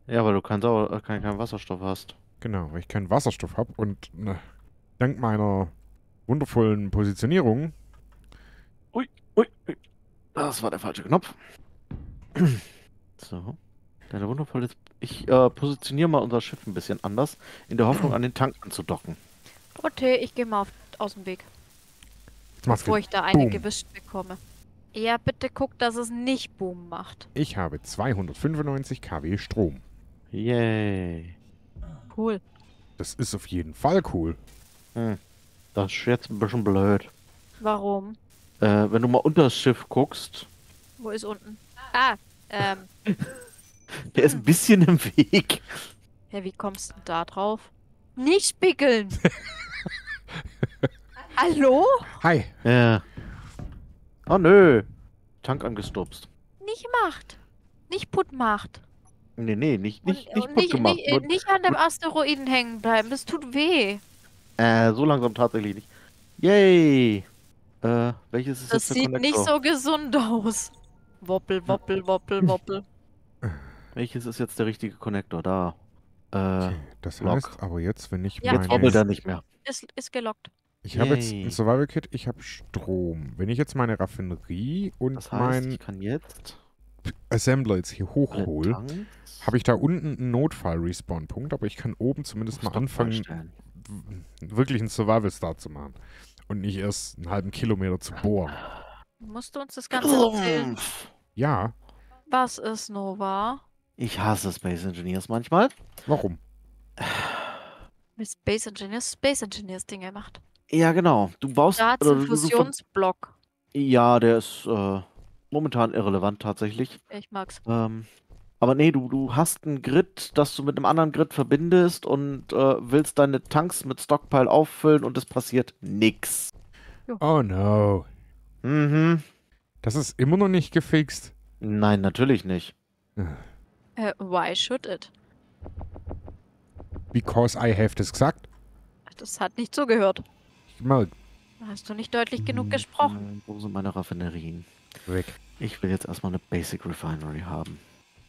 Ja, weil du keinen Sauer äh, keinen, keinen Wasserstoff hast. Genau, weil ich keinen Wasserstoff habe und na, dank meiner wundervollen Positionierung Ui, ui. Das war der falsche Knopf. *clears throat* So. Deine wundervolle. Ich äh, positioniere mal unser Schiff ein bisschen anders, in der Hoffnung, an den Tank anzudocken. okay, ich gehe mal auf, aus dem Weg, Jetzt macht's bevor ich da eine Boom. gewischt bekomme. Ja, bitte guck, dass es nicht Boom macht. Ich habe 295 kW Strom. Yay. Cool. Das ist auf jeden Fall cool. Hm. Das ist jetzt ein bisschen blöd. Warum? Äh, wenn du mal unter das Schiff guckst, Wo ist unten? Ah, ähm, *laughs* der ist ein bisschen im Weg. ja, wie kommst du da drauf? Nicht spiegeln! *laughs* Hallo? Hi. Ja. Oh nö. Tank angestupst. Nicht macht. Nicht putt macht. Nee, nee, nicht, nicht, und, nicht und gut nicht, gemacht. nicht, nicht an dem Asteroiden hängen bleiben. Das tut weh. Äh, so langsam tatsächlich nicht. Yay! Äh, welches ist Das der sieht nicht so gesund aus. Woppel, woppel, woppel, woppel. Welches ist jetzt der richtige Konnektor? Da. Äh, Das Lock. heißt aber jetzt, wenn ich Ja, jetzt meine... wobbelt er nicht mehr. Ist, ist gelockt. Ich habe jetzt ein Survival Kit, ich habe Strom. Wenn ich jetzt meine Raffinerie und Das heißt, mein ich kann jetzt Assembler jetzt hier hochhole, habe ich da unten einen Notfall-Respawn-Punkt, aber ich kann oben zumindest mal anfangen, wirklich einen Survival-Start zu machen. Und nicht erst einen halben Kilometer zu bohren. Musst du uns das Ganze erzählen? Ja, Was ist Nova? Ich hasse Space Engineers manchmal. warum? Mit Space Engineers Space Engineers Dinge macht. Ja, genau. Du baust. Da hat oder einen Fusionsblock. Ja, der ist äh, momentan irrelevant tatsächlich. Ich mag's. Ähm, aber nee, du, du hast ein Grid, das du mit einem anderen Grid verbindest und äh, willst deine Tanks mit Stockpile auffüllen und es passiert nix. Oh no. Mhm. Das ist immer noch nicht gefixt. Nein, natürlich nicht. Äh, why should it? Because I have das gesagt. Das hat nicht zugehört. Hast du nicht deutlich genug gesprochen. äh, Wo sind meine Raffinerien? Weg. Ich will jetzt erstmal eine Basic Refinery haben.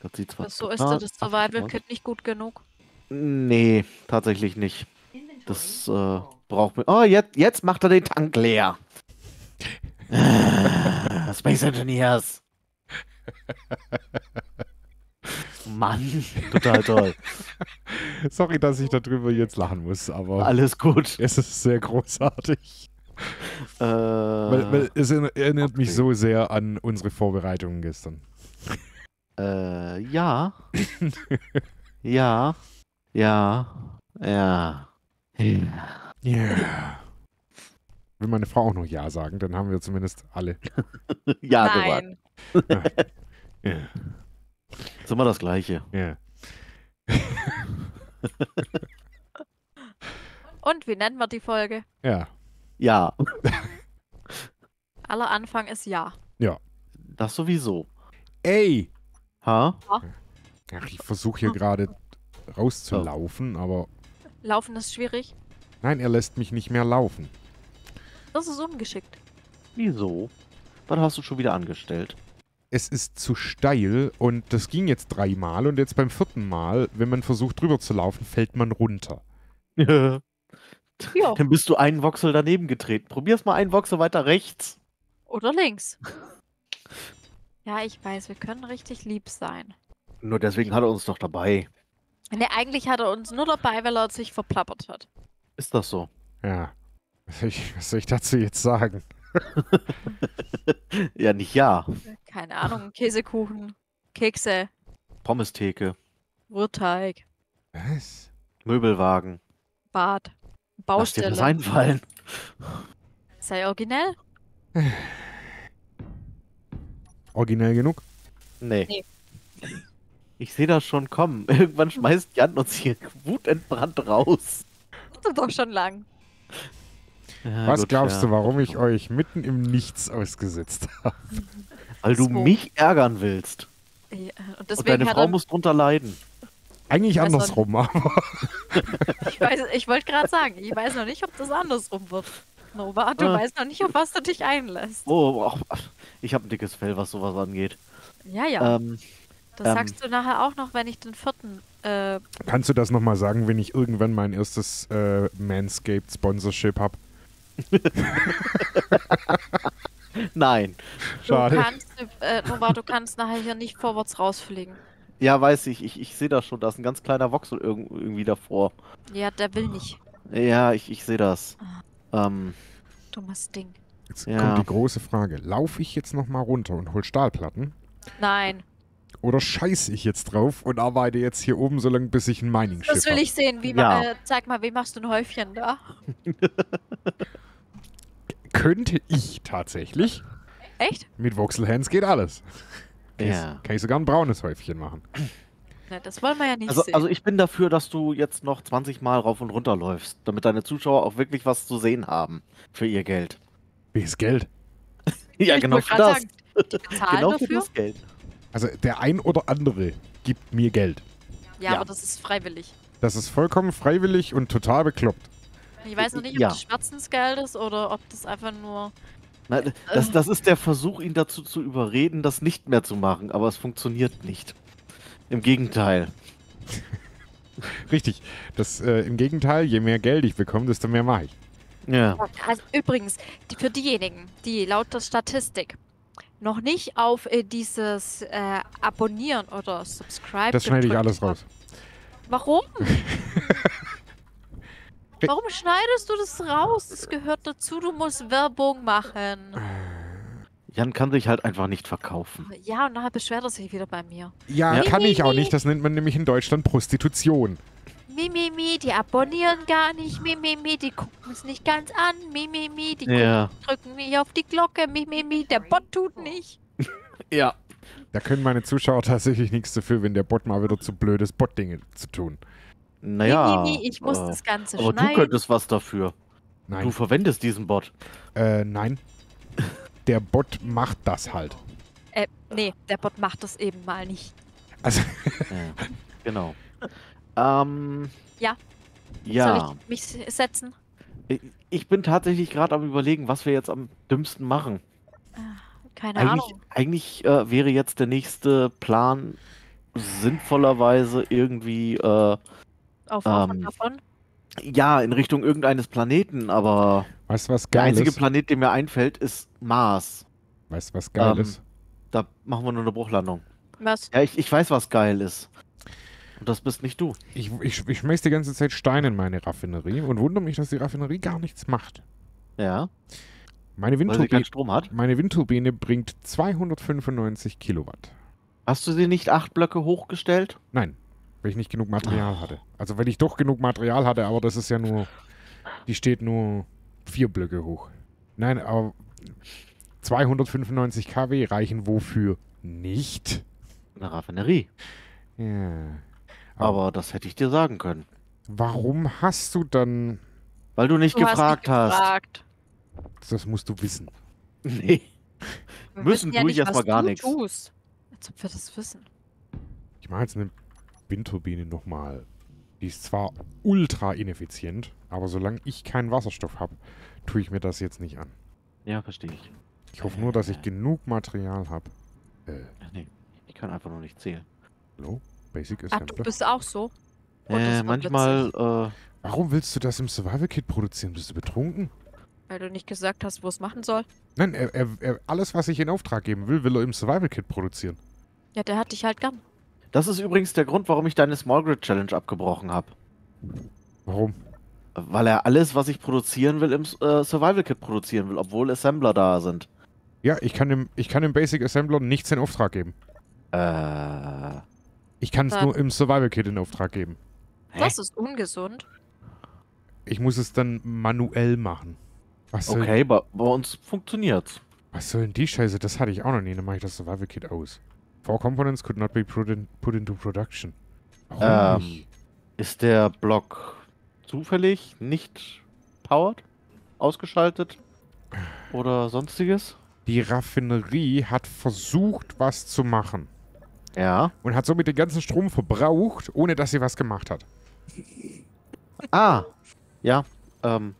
Das sieht zwar So ist das affig Survival. Kit nicht gut genug. Nee, tatsächlich nicht. Das äh, braucht mir. Oh, jetzt, jetzt macht er den Tank leer. Ah, *laughs* Space Engineers. *laughs* Mann, *laughs* total toll. *laughs* Sorry, dass ich darüber jetzt lachen muss, aber Alles gut. *laughs* es ist sehr großartig. Äh, Weil, weil es erinner- erinnert mich okay. so sehr an unsere Vorbereitungen gestern. äh, ja. ja. Ja. Ja. Ja. Ja. Will meine Frau auch noch Ja sagen, dann haben wir zumindest alle. Ja, gesagt. Nein. Ja. Ist immer das Gleiche. Ja. *laughs* Und wie nennen wir die Folge? Ja. Ja, *laughs* Aller Anfang ist Ja. das sowieso. Ey! Ha? Ach, ich versuche hier gerade rauszulaufen, aber Laufen ist schwierig. nein, er lässt mich nicht mehr laufen. Das ist ungeschickt. Wieso? Was hast du schon wieder angestellt? Es ist zu steil und das ging jetzt dreimal und jetzt beim vierten Mal, wenn man versucht drüber zu laufen, fällt man runter. Dann Ja. bist du einen Voxel daneben getreten. Probier's mal einen Voxel weiter rechts. Oder links. *laughs* Ja, ich weiß, wir können richtig lieb sein. Nur deswegen hat er uns doch dabei. Ne, eigentlich hat er uns nur dabei, weil er sich verplappert hat. Ist das so? Ja. Was soll ich, was soll ich dazu jetzt sagen? *laughs* Ja, nicht ja. Keine Ahnung, Käsekuchen, Kekse, Pommestheke, Rührteig, Was? Möbelwagen. Bad, Lass dir das Baustelle. einfallen. Sei originell? *sighs* Originell genug? Nee. Nee. Ich sehe das schon kommen. *laughs* Irgendwann schmeißt Jan uns hier wutentbrannt raus. Das ist doch schon lang. Ja, Was gut, glaubst ja. du, warum ich euch mitten im Nichts ausgesetzt *laughs* habe? Weil du mich ärgern willst. Ja, Und Und deswegen deine hat Frau er, muss drunter leiden. Eigentlich noch andersrum, aber *laughs* ich, weiß, ich wollte gerade sagen, ich weiß noch nicht, ob das andersrum wird. Nova, du Ah. weißt noch nicht, auf was du dich einlässt. Oh, ach, ich habe ein dickes Fell, was sowas angeht. Ja, ja. Ähm, das ähm. sagst du nachher auch noch, wenn ich den vierten. Äh, kannst du das nochmal sagen, wenn ich irgendwann mein erstes äh, Manscaped Sponsorship habe? *laughs* nein. Schade. Du kannst, äh, Nova, du kannst nachher hier nicht vorwärts rausfliegen. Ja, weiß ich. Ich, ich sehe das schon. Da ist ein ganz kleiner Voxel irg irgendwie davor. Ja, der will nicht. Ja, ich, ich sehe das. Ähm, Dummes Ding. Jetzt Ja. kommt die große Frage. Laufe ich jetzt nochmal runter und hol Stahlplatten? Nein. Oder scheiße ich jetzt drauf und arbeite jetzt hier oben so lange, bis ich ein Mining-Schiff Das will ich sehen. Wie Ja. ma- äh, zeig mal, wie machst du ein Häufchen da? *laughs* Könnte ich tatsächlich. Echt? Mit Voxelhands geht alles. Kann, Ja. ich, kann ich sogar ein braunes Häufchen machen. Ne, das wollen wir ja nicht also, sehen. also ich bin dafür, dass du jetzt noch 20 Mal rauf und runter läufst, damit deine Zuschauer auch wirklich was zu sehen haben für ihr Geld. Welches Geld? *laughs* Ja, Ich genau für das. sagen, Genau für dafür? das Geld. Also der ein oder andere gibt mir Geld. Ja, Ja. aber das ist freiwillig. Das ist vollkommen freiwillig und total bekloppt. Ich weiß noch nicht, ob Ja. das Schmerzensgeld ist oder ob das einfach nur. Na, das, das ist der Versuch, ihn dazu zu überreden, das nicht mehr zu machen, aber es funktioniert nicht. Im Gegenteil. *laughs* Richtig. Das, äh, Im Gegenteil, je mehr Geld ich bekomme, desto mehr mache ich. Ja. Also übrigens, die, für diejenigen, die laut der Statistik noch nicht auf äh, dieses äh, Abonnieren oder Subscribe Das schneide ich alles haben. raus. Warum? *laughs* Warum schneidest du das raus? Das gehört dazu. Du musst Werbung machen. Jan kann sich halt einfach nicht verkaufen. Ja, und nachher beschwert er sich wieder bei mir. Ja, Ja. kann ich auch nicht. Das nennt man nämlich in Deutschland Prostitution. Mi, mi, mi, die abonnieren gar nicht. Mi, mi, mi, die gucken es nicht ganz an. Mi, mi, mi, die Ja. drücken nicht auf die Glocke. Mi, mi, mi, der Bot tut nicht. *laughs* Ja. Da können meine Zuschauer tatsächlich nichts dafür, wenn der Bot mal wieder zu blöd ist, Bot-Dinge zu tun. Naja. mi, mi, mi, ich muss äh, das Ganze aber du schneiden. könntest was dafür. Du Nein. verwendest diesen Bot. Äh, nein. Der Bot macht das halt. Äh, nee, der Bot macht das eben mal nicht. Also, *laughs* Ja. genau. *laughs* Ähm. Ja. Ja. Soll ich mich setzen? Ich, ich bin tatsächlich gerade am überlegen, was wir jetzt am dümmsten machen. Keine Eigentlich, Ahnung. eigentlich äh, wäre jetzt der nächste Plan sinnvollerweise irgendwie äh, Aufwachen ähm, davon. ja in Richtung irgendeines Planeten, aber weißt du, was der geil einzige ist? Planet, der mir einfällt, ist Mars. Weißt du, was geil Ähm, ist? Da machen wir nur eine Bruchlandung. Was? Ja, ich, ich weiß, was geil ist. Und das bist nicht du. Ich, ich, ich schmeiß die ganze Zeit Steine in meine Raffinerie und wundere mich, dass die Raffinerie gar nichts macht. Ja, Meine weil sie Windturbine, keinen Strom hat. meine Windturbine bringt 295 Kilowatt. Hast du sie nicht acht Blöcke hochgestellt? Nein, weil ich nicht genug Material hatte. Also weil ich doch genug Material hatte, aber das ist ja nur, die steht nur vier Blöcke hoch. Nein, aber 295 kW reichen wofür nicht? Eine Raffinerie. Ja. Aber das hätte ich dir sagen können. Warum hast du dann, Weil du nicht Du gefragt hast. hast. mich gefragt. das musst du wissen. Nee. Wir Müssen ja tue nicht, ich erstmal gar nichts. Tust. Als ob wir das wissen. Ich mache jetzt eine Windturbine nochmal. Die ist zwar ultra ineffizient, aber solange ich keinen Wasserstoff habe, tue ich mir das jetzt nicht an. Ja, verstehe ich. Ich hoffe nur, dass ich genug Material habe. Äh, Ach, Nee, ich kann einfach nur nicht zählen. hallo? Basic Ach, du bist auch so. Das äh, manchmal, äh, Warum willst du das im Survival Kit produzieren? Bist du betrunken? Weil du nicht gesagt hast, wo es machen soll. Nein, er, er, er, alles, was ich in Auftrag geben will, will er im Survival Kit produzieren. Ja, der hat dich halt gern. Das ist übrigens der Grund, warum ich deine Small Grid Challenge abgebrochen habe. Warum? Weil er alles, was ich produzieren will, im äh, Survival Kit produzieren will, obwohl Assembler da sind. Ja, ich kann dem, ich kann dem Basic Assembler nichts in Auftrag geben. Äh, Ich kann es Dann- nur im Survival Kit in Auftrag geben. Hä? Das ist ungesund. Ich muss es dann manuell machen. Was soll, okay, bei, bei uns funktioniert's. was soll denn die Scheiße? Das hatte ich auch noch nie. Dann mache ich das Survival Kit aus. Four components could not be put, in, put into production. Warum Ähm, nicht? Ist der Block zufällig nicht powered? Ausgeschaltet? Oder sonstiges? Die Raffinerie hat versucht, was zu machen. Ja. Und hat somit den ganzen Strom verbraucht, ohne dass sie was gemacht hat. Ah. Ja. Ähm,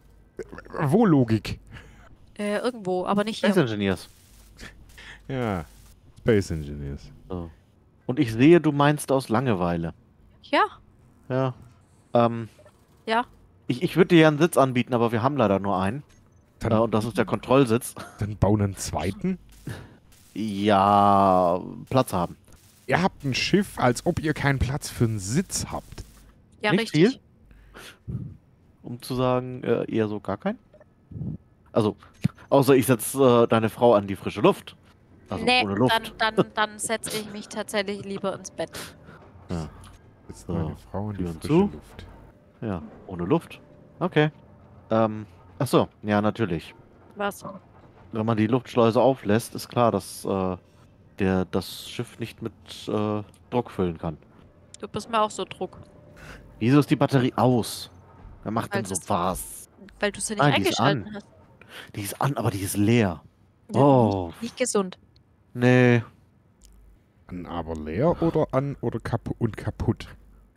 Wo Logik? Äh, irgendwo, aber nicht Space hier. Engineers. Ja. Space Engineers. So. Und ich sehe, du meinst aus Langeweile. Ja, Ja. Ähm, Ja. Ich, ich würde dir ja einen Sitz anbieten, aber wir haben leider nur einen. Dann, Äh, und das ist der Kontrollsitz. dann bauen einen zweiten. Ja, Platz haben. Ihr habt ein Schiff, als ob ihr keinen Platz für einen Sitz habt. ja, Nicht richtig. Um zu sagen, äh, eher so gar kein. Also, außer ich setze äh, deine Frau an die frische Luft. Also nee, ohne Luft. dann, dann, dann setze ich mich tatsächlich lieber ins Bett. Ja. Jetzt So, meine Frau in die frische zu. Luft. ja, ohne Luft. Okay. Ähm, ach so, ja, natürlich. Was? Wenn man die Luftschleuse auflässt, ist klar, dass äh, der das Schiff nicht mit äh, Druck füllen kann. Du bist mir auch so Druck. Wieso ist die Batterie aus? Wer macht Weil denn so was? Weil du sie nicht Nein, die eingeschalten an. hast. Die ist an, aber die ist leer. Ja, Oh. nicht, nicht gesund. Nee. An aber leer oder an oder kaputt und kaputt?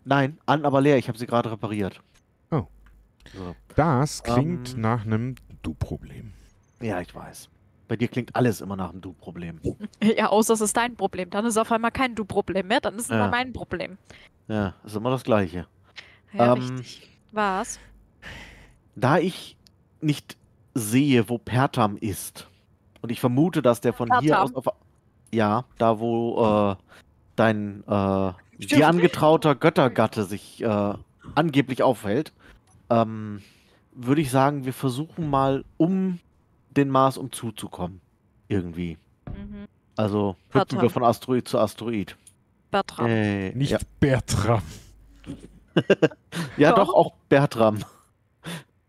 Nein, an, aber leer. Ich habe sie gerade repariert. Oh. So. Das klingt Ähm. nach einem Du-Problem. Ja, ich weiß. Bei dir klingt alles immer nach einem Du-Problem. *laughs* Ja, außer es ist dein Problem. Dann ist auf einmal kein Du-Problem mehr, dann ist es Ja. immer mein Problem. Ja, ist immer das Gleiche. Ja, Ähm, richtig. Was? Da ich nicht sehe, wo Pertam ist, und ich vermute, dass der von hier aus Pertam? auf. Ja, da wo äh, dein äh, dir angetrauter Göttergatte sich äh, angeblich aufhält, ähm, würde ich sagen, wir versuchen mal um den Mars umzuzukommen. Irgendwie. Mhm. Also hüpfen wir von Asteroid zu Asteroid. Bertram. Äh, Nicht ja, Bertram. *laughs* ja, Doch. doch, auch Bertram.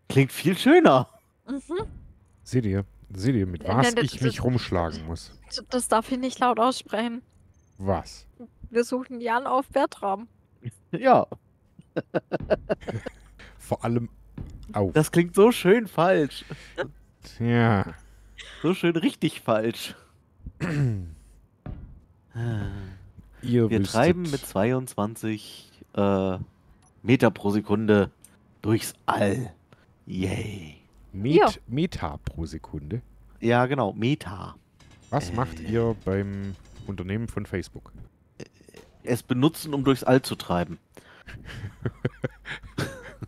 Klingt viel schöner. Mhm. Seht ihr? Seht ihr, mit Nein, was das- ich mich rumschlagen muss? Das darf ich nicht laut aussprechen. Was? Wir suchen Jan auf Bertram. *laughs* Ja, *laughs* Vor allem auf. das klingt so schön falsch. ja. So schön richtig falsch. *clears throat* Ihr Wir wüsstet. treiben mit 22 äh, Meter pro Sekunde durchs All. Yay. Met Ja. Meta pro Sekunde. Ja, genau, Meta. Was Äh. macht ihr beim Unternehmen von Facebook? Es benutzen, um durchs All zu treiben.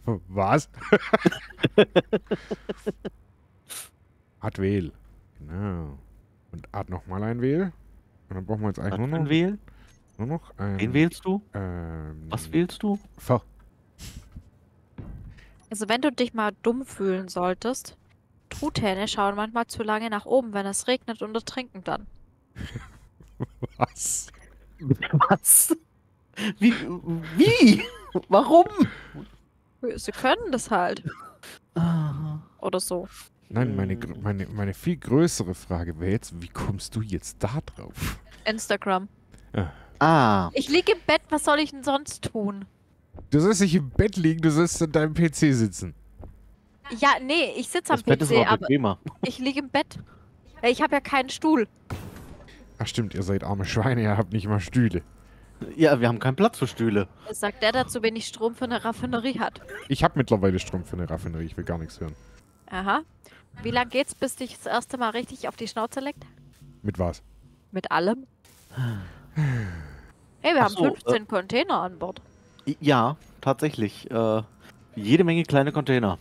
*laughs* Was? *laughs* Add Wähl. Genau. Und add nochmal ein Wähl. Und dann brauchen wir jetzt eigentlich nur für ein noch, wählen? nur noch ein. Wen wählst du? Ähm, Was wählst du? Ver. Also wenn du dich mal dumm fühlen solltest, Truthähne schauen manchmal zu lange nach oben, wenn es regnet und ertrinken dann. *laughs* Was? Was? Wie? Wie? Warum? Sie können das halt. Ah, Oder so. Nein, meine, Hm. gr- meine, meine viel größere Frage wäre jetzt, wie kommst du jetzt da drauf? Instagram. Ah, Ich liege im Bett, was soll ich denn sonst tun? Du sollst nicht im Bett liegen, du sollst an deinem PC sitzen. Ja, nee, ich sitze am das Bett ist PC, aber aber bequemer. ich liege im Bett. Ich habe ja keinen Stuhl. Ach stimmt, ihr seid arme Schweine, ihr habt nicht mal Stühle. Ja, wir haben keinen Platz für Stühle. Das sagt der, der zu wenig Strom für eine Raffinerie hat. Ich habe mittlerweile Strom für eine Raffinerie, ich will gar nichts hören. Aha. Wie lang geht's, bis dich das erste Mal richtig auf die Schnauze leckt? Mit was? Mit allem? *sighs* Hey, wir Ach haben so, 15 Container an Bord. Ja, tatsächlich. Äh, jede Menge kleine Container.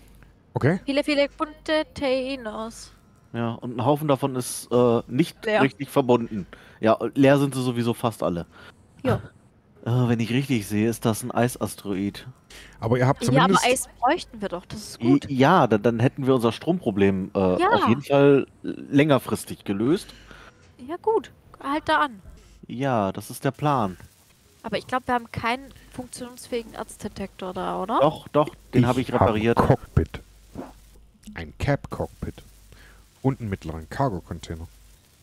Okay. Viele, viele Containers. Ja, und ein Haufen davon ist äh, nicht Leer. richtig verbunden. Ja, leer sind sie sowieso fast alle. Ja. Äh, wenn ich richtig sehe, ist das ein Eisasteroid. Aber ihr habt Ja, aber zumindest... Eis bräuchten wir doch, das ist gut. Ja, dann, dann hätten wir unser Stromproblem äh, Ja. auf jeden Fall längerfristig gelöst. Ja, gut. Halt da an. Ja, das ist der Plan. Aber ich glaube, wir haben keinen funktionsfähigen Erzdetektor da, oder? Doch, doch, den habe ich hab repariert. Ein Cockpit. Ein Cap-Cockpit. Und einen mittleren Cargo-Container.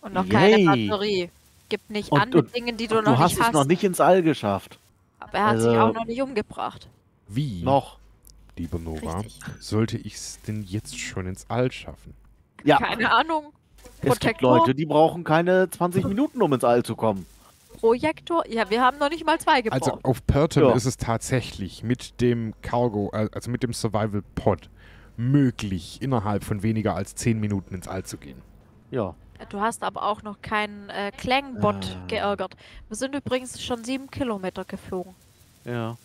Und noch keine Yay. Batterie. Gib nicht Und- an mit und Dingen, die du, Du, noch hast nicht es hast. noch nicht ins All geschafft. Aber er hat sich Also- auch noch nicht umgebracht. Wie, Noch. lieber Nora, Richtig. sollte ich es denn jetzt schon ins All schaffen? Ja, Keine Ahnung. es gibt Protektor? Leute, die brauchen keine 20 Minuten, um ins All zu kommen. Projektor? Ja, wir haben noch nicht mal zwei gebraucht. Also auf Perton Ja. ist es tatsächlich mit dem Cargo, äh, also mit dem Survival Pod, möglich, innerhalb von weniger als 10 Minuten ins All zu gehen. Ja. Du hast aber auch noch keinen äh, Klangbot Ah. geärgert. Wir sind übrigens schon sieben Kilometer geflogen. Ja.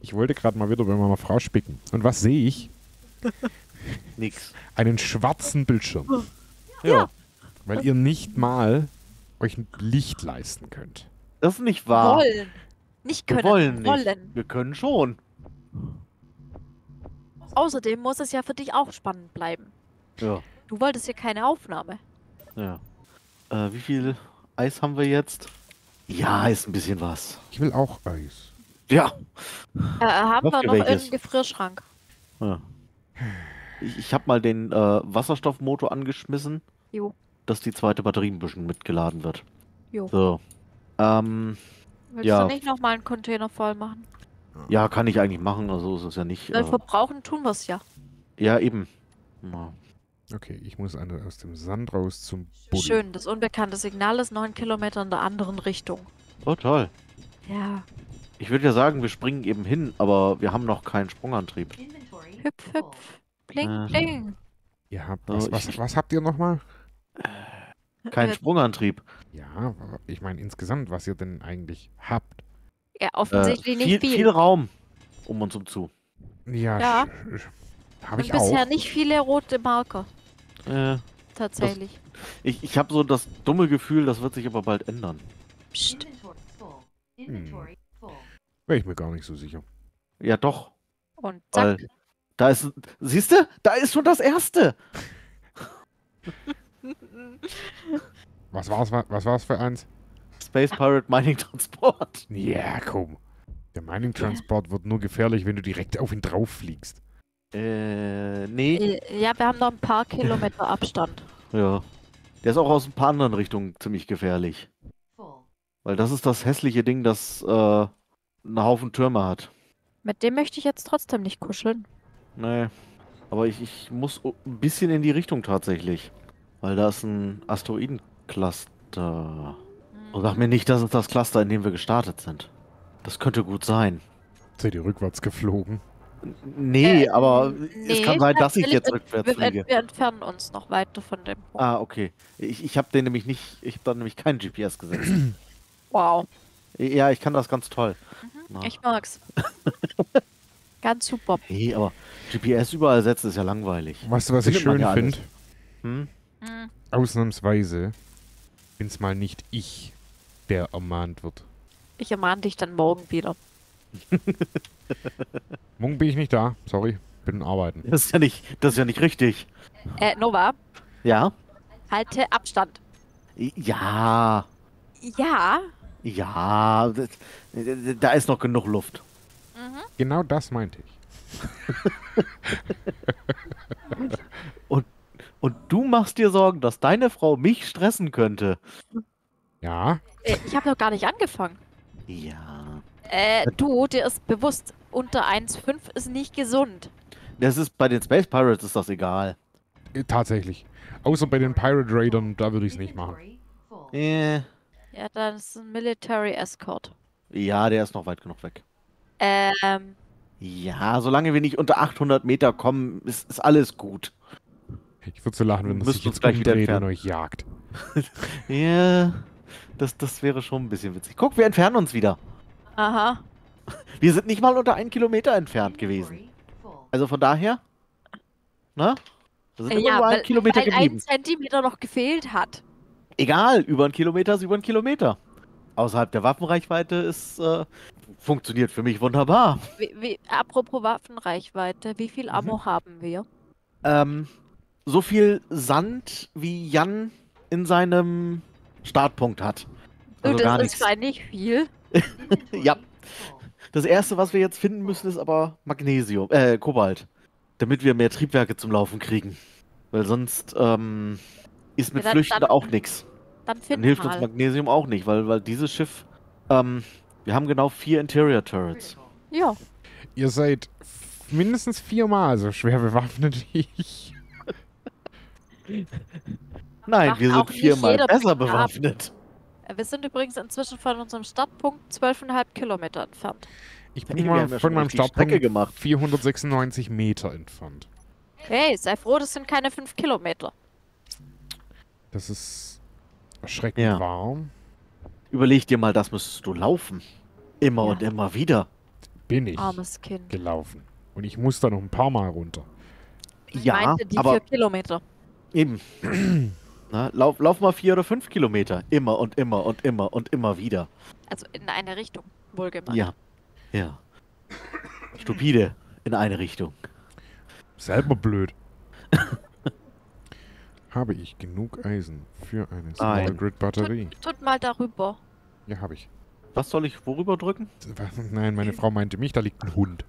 Ich wollte gerade mal wieder bei meiner Frau spicken. Und was sehe ich? *laughs* Nix. Einen schwarzen Bildschirm. Ja. Weil ihr nicht mal euch ein Licht leisten könnt. Das ist nicht wahr. Wollen. Nicht Wir können. wollen nicht. wollen. Wir können schon. Außerdem muss es ja für dich auch spannend bleiben. Ja. Du wolltest ja keine Aufnahme. Ja. Äh, wie viel Eis haben wir jetzt? Ja, ist ein bisschen was. Ich will auch Eis. Ja. Äh, haben Kauft wir noch welches? im Gefrierschrank. ja. Ich, ich habe mal den äh, Wasserstoffmotor angeschmissen, Jo. Dass die zweite Batterie ein bisschen mitgeladen wird. Jo. So. Ähm, Willst Ja. du nicht nochmal einen Container voll machen? ja, kann ich eigentlich machen, also ist es ja nicht. Weil Äh, verbrauchen tun wir es ja. ja, eben. Ja. Okay, ich muss eine, aus dem Sand raus zum Buddel. Schön, das unbekannte Signal ist neun Kilometer in der anderen Richtung. Oh, toll. Ja. Ich würde ja sagen, wir springen eben hin, aber wir haben noch keinen Sprungantrieb. Hüpf, hüpf. Bling, Äh. bling. Ihr habt, was, was, was habt ihr nochmal? Kein Äh, Sprungantrieb. Ja, aber ich meine insgesamt, was ihr denn eigentlich habt. Ja, Äh, offensichtlich viel, nicht viel. viel Raum. um uns um zu. Ja, Ja. habe ich bisher auch. nicht viele rote Marker, Äh, tatsächlich. ich ich habe so das dumme Gefühl, das wird sich aber bald ändern. Psst. Inventory full. Inventory full. Wäre ich mir gar nicht so sicher. Ja, doch. Und Weil zack. da ist. Siehst du? Da ist schon das erste. *laughs* *laughs* Was war's, wa- was war's für eins? Space Pirate Mining Transport. Ja, komm. Der Mining Transport wird nur gefährlich, wenn du direkt auf ihn drauf fliegst. Äh, nee. Äh, Ja, wir haben noch ein paar Kilometer Abstand. *laughs* Ja. Der ist auch aus ein paar anderen Richtungen ziemlich gefährlich. Weil das ist das hässliche Ding, das äh, einen Haufen Türme hat. Mit dem möchte ich jetzt trotzdem nicht kuscheln. Nee. Aber ich, ich muss ein bisschen in die Richtung tatsächlich. Weil da ist ein Asteroidencluster. Und sag mir nicht, das ist das Cluster, in dem wir gestartet sind. Das könnte gut sein. Seid ihr rückwärts geflogen? Nee, Äh, aber es nee, kann sein, dass ich jetzt wir- rückwärts Wir, fliege. wir entfernen uns noch weiter von dem. Ah, okay. Ich, ich habe den nämlich nicht, ich habe da nämlich kein GPS gesetzt. *clears throat* Wow. ja, ich kann das ganz toll. Na. Ich mag's. *laughs* Ganz super. Hey, aber GPS überall setzen ist ja langweilig. Weißt du, was ich Findet man schön ja finde? Hm? Mhm. Ausnahmsweise bin's mal nicht ich, der ermahnt wird. Ich ermahne dich dann morgen wieder. *laughs* Morgen bin ich nicht da. Sorry, bin arbeiten. Das ist ja nicht, das ist ja nicht richtig. Äh, Nova, Ja? halte Abstand. Ja. Ja. Ja. Da ist noch genug Luft. Mhm. Genau das meinte ich. *laughs* Und du machst dir Sorgen, dass deine Frau mich stressen könnte. Ja, Äh, ich habe noch gar nicht angefangen. Ja. Äh, du, dir ist bewusst, unter 1,5 ist nicht gesund. Das ist bei den Space Pirates ist das egal. äh, tatsächlich. Außer bei den Pirate Raidern, da würde ich es nicht machen. Äh, Ja, dann ist ein Military Escort. ja, der ist noch weit genug weg. Ähm, Ja, solange wir nicht unter 800 Meter kommen, ist, ist alles gut. Ich würde so lachen, wenn das müssen sich uns jetzt gleich wieder und entfernen. euch jagt. *laughs* Ja, das, das wäre schon ein bisschen witzig. Guck, wir entfernen uns wieder. aha. Wir sind nicht mal unter einen Kilometer entfernt gewesen. Also von daher, ne? Wir sind Äh, immer ja, nur weil, einen Kilometer weil ein geblieben. Zentimeter noch gefehlt hat. Egal, über einen Kilometer ist über einen Kilometer. Außerhalb der Waffenreichweite ist, äh, funktioniert für mich wunderbar. Wie, wie, apropos Waffenreichweite, wie viel Ammo Mhm. haben wir? Ähm, so viel Sand, wie Jan in seinem Startpunkt hat. Also du, gar das ist nicht viel. *laughs* Ja. Das erste, was wir jetzt finden müssen, ist aber Magnesium, äh, Kobalt. Damit wir mehr Triebwerke zum Laufen kriegen. Weil sonst, ähm, ist mit Ja, dann- Flüchten dann- auch nichts. Dann Dann hilft uns mal. Magnesium auch nicht, weil, weil dieses Schiff, ähm, wir haben genau vier Interior Turrets. Ja, Ihr seid mindestens viermal so schwer bewaffnet wie ich. Nein, Macht wir sind viermal besser bewaffnet. Äh, wir sind übrigens inzwischen von unserem Startpunkt 12,5 Kilometer entfernt. Ich bin mal ja von meinem Startpunkt gemacht. 496 Meter entfernt. Hey, sei froh, das sind keine 5 Kilometer. Das ist erschreckend Ja. warm. Überleg dir mal, das müsstest du laufen. Immer Ja. und immer wieder. Bin ich Armes Kind. gelaufen. Und ich muss da noch ein paar Mal runter. Ich Ja, meinte die aber 4 Kilometer. Eben. *clears throat* Na, lauf, lauf mal vier oder fünf Kilometer. Immer und immer und immer und immer wieder. Also in eine Richtung, wohlgemeint. Ja. Ja. Stupide. In eine Richtung. Selber blöd. *laughs* habe ich genug Eisen für eine Small Nein. Grid Batterie? Tut, tut mal darüber. Ja, habe ich. Was soll ich worüber drücken? *laughs* Nein, meine Frau meinte mich, da liegt ein Hund.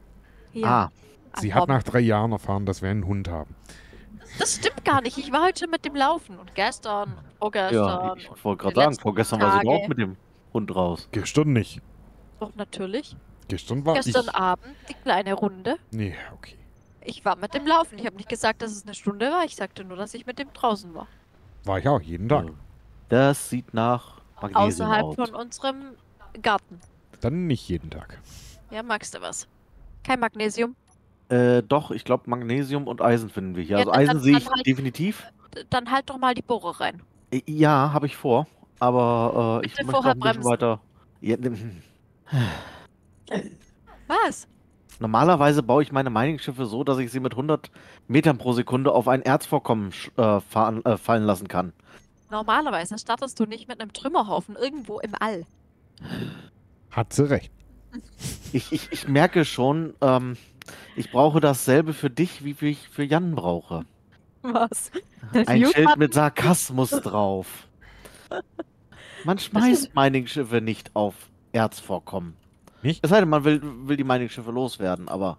Ja. Ah, Sie hat nach drei Jahren erfahren, dass wir einen Hund haben. Das stimmt gar nicht. Ich war heute mit dem Laufen. Und gestern, ja. vorgestern. Ich und wollte gerade sagen, vorgestern war sie Tage. auch mit dem Hund raus. Gestern nicht. Doch, natürlich. Gestern war Gestern ich. Abend die kleine Runde. Nee, okay. Ich war mit dem Laufen. Ich habe nicht gesagt, dass es eine Stunde war. Ich sagte nur, dass ich mit dem draußen war. War ich auch jeden Tag. Ja. Das sieht nach Magnesium Außerhalb aus. von unserem Garten. Dann nicht jeden Tag. Ja, magst du was? Kein Magnesium? Äh, doch, ich glaube Magnesium und Eisen finden wir hier. Ja, Also Eisen sehe ich halt- definitiv. Dann halt doch mal die Bohre rein. Äh, Ja, habe ich vor. Aber äh, ich möchte vorher ein bisschen bremsen. weiter. Ja, Was? Normalerweise baue ich meine Mining-Schiffe so, dass ich sie mit 100 Metern pro Sekunde auf ein Erzvorkommen äh, fahren, äh, fallen lassen kann. Normalerweise startest du nicht mit einem Trümmerhaufen irgendwo im All. Hat sie recht. Ich, ich, ich merke schon, ähm, ich brauche dasselbe für dich, wie ich für Jan brauche. Was? Ein Schild mit Sarkasmus drauf. Man schmeißt Mining-Schiffe nicht auf Erzvorkommen. Nicht? Es sei denn, man will, will die Mining-Schiffe loswerden, aber.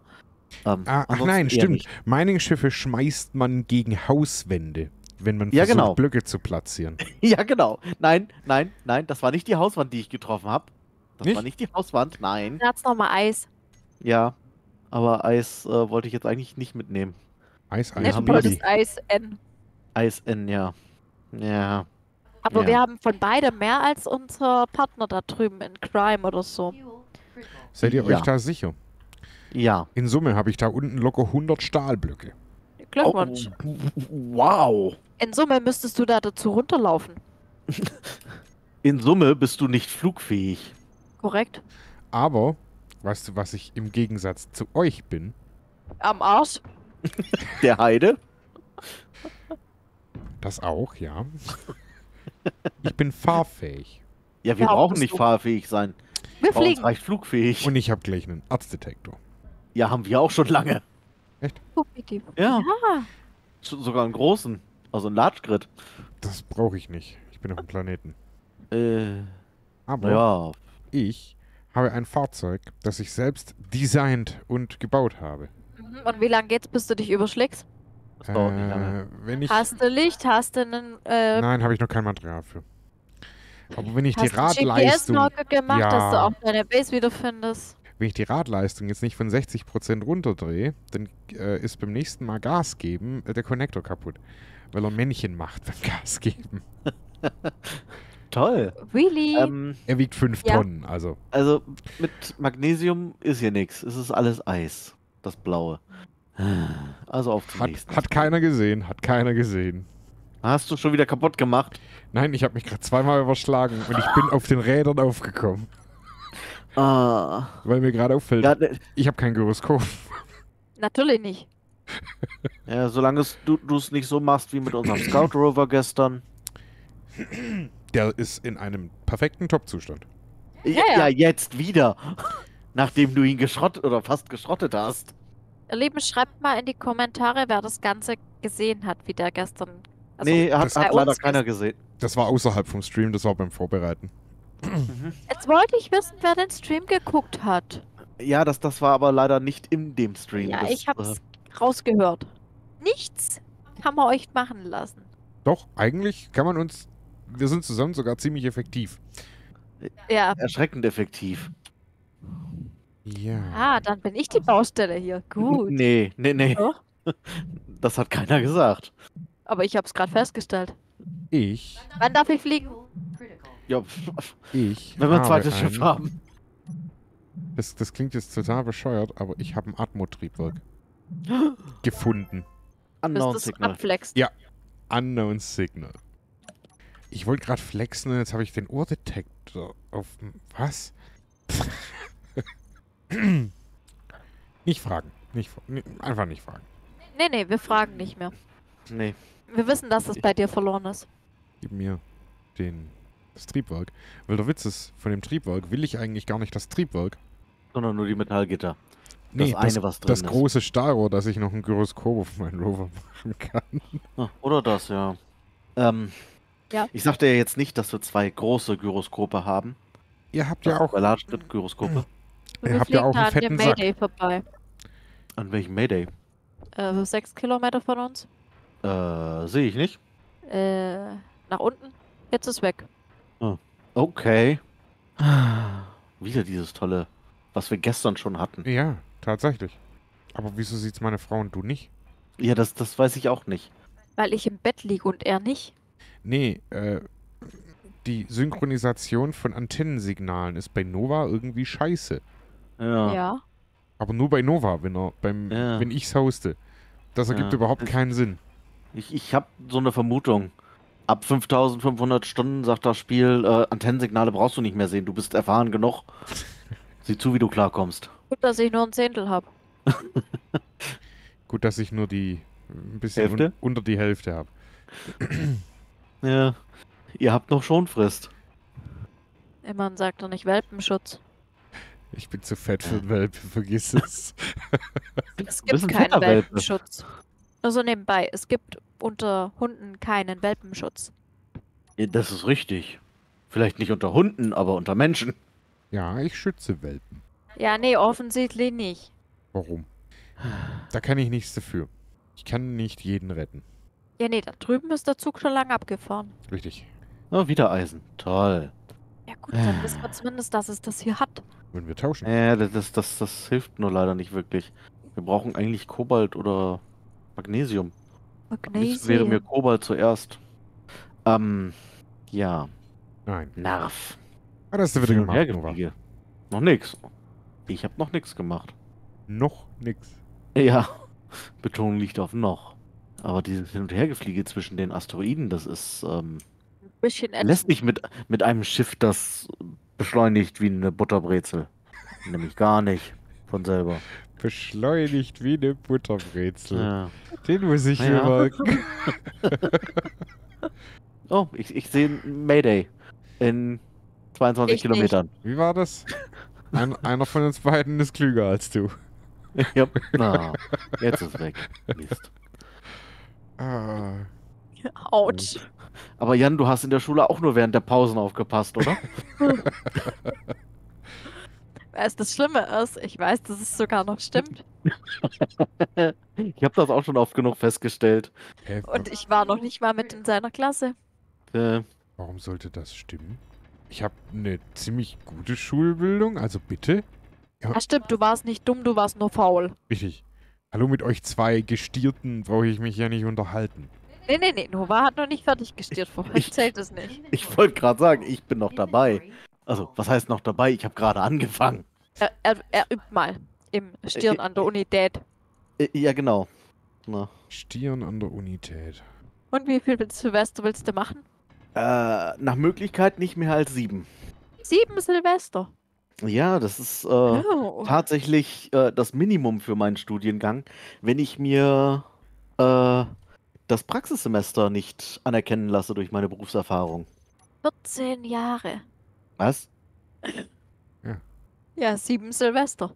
Ähm, Ah, ach nein, stimmt. Mining-Schiffe schmeißt man gegen Hauswände, wenn man Ja, versucht, genau. Blöcke zu platzieren. *laughs* Ja, genau. Nein, nein, nein, das war nicht die Hauswand, die ich getroffen habe. Das Nicht? war nicht die Hauswand, nein. Da hat's nochmal Eis. Ja, aber Eis äh, wollte ich jetzt eigentlich nicht mitnehmen. Eis, Eis, haben Baby. Eis N. Eis in, ja. Ja. Aber Ja. wir haben von beidem mehr als unser Partner da drüben in Crime oder so. Seid ihr Ja. euch da sicher? Ja. In Summe habe ich da unten locker 100 Stahlblöcke. Glückwunsch. Oh, wow. In Summe müsstest du da dazu runterlaufen. *laughs* In Summe bist du nicht flugfähig. Korrekt? Aber, weißt du, was ich im Gegensatz zu euch bin? Am Arsch. *laughs* Der Heide? Das auch, ja. Ich bin fahrfähig. Ja, wir Ja, brauchen nicht du. fahrfähig sein. Wir Bei uns fliegen. reicht flugfähig. Und ich habe gleich einen Arztdetektor. ja, haben wir auch schon lange. Huppidi. Ja. Ja. So- Sogar einen großen. Also einen Large Grid. Das brauche ich nicht. Ich bin auf dem Planeten. Äh, Aber naja. ich habe ein Fahrzeug, das ich selbst designt und gebaut habe. Mhm. Und wie lange geht's, bis du dich überschlägst? Das dauert nicht lange. Äh, wenn ich, Hast du Licht? Hast du einen, äh, Nein, habe ich noch kein Material für. Aber wenn ich die hast du einen Radleistung, GPS-Marker gemacht, dass du Ja. auch deine Base wiederfindest? wenn ich die Radleistung jetzt nicht von 60% runterdrehe, dann äh, ist beim nächsten Mal Gas geben äh, der Konnektor kaputt, weil er Männchen macht beim *laughs* Gas geben. *laughs* Toll. Really? Ähm, Er wiegt 5 Ja. Tonnen, also also mit Magnesium ist hier nichts. Es ist alles Eis. Das Blaue. Also auf hat, nächsten. hat keiner gesehen, hat keiner gesehen. Hast du schon wieder kaputt gemacht? Nein, ich habe mich gerade zweimal überschlagen und ich bin auf den Rädern aufgekommen, Ah. weil mir gerade auffällt, Ja, ne- ich habe kein Gyroskop. Natürlich nicht. *laughs* ja solange es, du du es nicht so machst wie mit unserem Scout Rover gestern. Der ist in einem perfekten Top-Zustand. Ja, ja. ja, jetzt wieder. *laughs* Nachdem du ihn geschrottet oder fast geschrottet hast. Ihr Lieben, schreibt mal in die Kommentare, wer das Ganze gesehen hat, wie der gestern. Also, nee, hat, das- hat leider keiner gesehen. Das war außerhalb vom Stream, das war beim Vorbereiten. Jetzt wollte ich wissen, wer den Stream geguckt hat. Ja, das, das war aber leider nicht in dem Stream. Ja, das, ich hab's rausgehört. Nichts kann man euch machen lassen. Doch, eigentlich kann man uns, wir sind zusammen sogar ziemlich effektiv. Ja. Erschreckend effektiv. Ja. Ah, dann bin ich die Baustelle hier. Gut. *laughs* Nee, nee, nee. Doch. *laughs* Das hat keiner gesagt. Aber ich hab's gerade festgestellt. Ich, Wann darf ich fliegen? Ja, ich. wenn wir ein habe zweites Schiff haben. Das, das klingt jetzt total bescheuert, aber ich habe ein Atmo-Triebwerk *gasps* gefunden. Unknown das Signal. abflext. Ja. Unknown Signal. Ich wollte gerade flexen und jetzt habe ich den Ohrdetektor auf. Was? *clears throat* nicht fragen. Nicht, einfach nicht fragen. Nee, nee, wir fragen nicht mehr. Nee. Wir wissen, dass es bei dir verloren ist. Gib mir den, das Triebwerk. Weil der Witz ist, von dem Triebwerk will ich eigentlich gar nicht das Triebwerk. Sondern nur die Metallgitter. Nee, Das eine, was drin das ist. große Stahlrohr, dass ich noch ein Gyroskop auf meinen Rover *laughs* machen kann. Ah, Oder das, ja. Ähm, Ja. Ich sagte ja jetzt nicht, dass wir zwei große Gyroskope haben. Ihr habt ja auch. Large Gyroskope. Ihr habt ja auch einen fetten Sack. Mayday vorbei. An welchem Mayday? Äh, sechs Kilometer von uns. Äh, sehe ich nicht. Äh, nach unten. Jetzt ist weg. Okay. *sighs* Wieder dieses tolle, was wir gestern schon hatten. Ja, tatsächlich. Aber wieso sieht's meine Frau und du nicht? Ja, das, das weiß ich auch nicht. Weil ich im Bett liege und er nicht. Nee, äh, die Synchronisation von Antennensignalen ist bei Nova irgendwie scheiße. Ja. Ja. Aber nur bei Nova, wenn er beim, Ja. wenn ich's hoste. Das ergibt Ja. überhaupt keinen Sinn. Ich, ich habe so eine Vermutung. Ab 5500 Stunden sagt das Spiel, äh, Antennensignale brauchst du nicht mehr sehen. Du bist erfahren genug. *laughs* Sieh zu, wie du klarkommst. Gut, dass ich nur ein Zehntel habe. Gut, dass ich nur die ein bisschen un unter die Hälfte habe. *clears throat* Ja. Ihr habt noch Schonfrist. Immerhin sagt er nicht Welpenschutz. Ich bin zu fett für den Welpe, vergiss es. *laughs* Es gibt ein keinen. Welpenschutz. Also nebenbei, es gibt unter Hunden keinen Welpenschutz. Ja, Das ist richtig. Vielleicht nicht unter Hunden, aber unter Menschen. Ja, ich schütze Welpen. Ja, nee, offensichtlich nicht. Warum? Da kann ich nichts dafür. Ich kann nicht jeden retten. Ja, nee, da drüben ist der Zug schon lange abgefahren. Richtig. Oh, wieder Eisen. Toll. Ja gut, dann wissen wir zumindest, dass es das hier hat. Wenn wir tauschen. Ja, das, das, das, das hilft nur leider nicht wirklich. Wir brauchen eigentlich Kobalt oder Magnesium. Am liebsten wäre mir Magnesium. Kobalt zuerst. Ähm, ja. Nein. Nerv. Was hast du wieder gemacht. Noch nix. Ich habe noch nichts gemacht. Noch nix. Ja, *laughs* Betonung liegt auf noch. Aber dieses Hin- und Hergefliege zwischen den Asteroiden, das ist, ähm, Ein bisschen lässt mich mit, mit einem Schiff, das beschleunigt wie eine Butterbrezel. Nämlich gar nicht von selber. Beschleunigt wie eine Butterbrezel. Ja. Den muss ich Ja. merken. *laughs* Oh, ich, ich sehe Mayday in 22 Ich Kilometern. Wie war das? Ein, einer von uns beiden ist klüger als du. *laughs* Ja, na, jetzt ist weg. Mist. Ah, Autsch. Aber Jan, du hast in der Schule auch nur während der Pausen aufgepasst, oder? *laughs* Weißt du, das Schlimme ist, ich weiß, dass es sogar noch stimmt. *laughs* Ich habe das auch schon oft genug festgestellt. hä, Und ich war noch nicht mal mit in seiner Klasse. Äh, warum sollte das stimmen? Ich habe eine ziemlich gute Schulbildung, also bitte. Ja, stimmt, du warst nicht dumm, du warst nur faul. Richtig. Hallo, mit euch zwei Gestierten brauche ich mich ja nicht unterhalten. Nee, nee, nee, Nova hat noch nicht fertig gestiert. Vorher Ich- zählt es nicht. ich wollte gerade sagen, ich bin noch dabei. Also, was heißt noch dabei? Ich habe gerade angefangen. Er, er, er übt mal im Stirn an der Unität. Äh, ja, genau. Na. Stieren an der Unität. Und wie viel Silvester willst du machen? Äh, nach Möglichkeit nicht mehr als sieben. Sieben Silvester. Ja, das ist äh, Oh. tatsächlich äh, das Minimum für meinen Studiengang, wenn ich mir äh, das Praxissemester nicht anerkennen lasse durch meine Berufserfahrung. 14 Jahre. Was? Ja, sieben Silvester.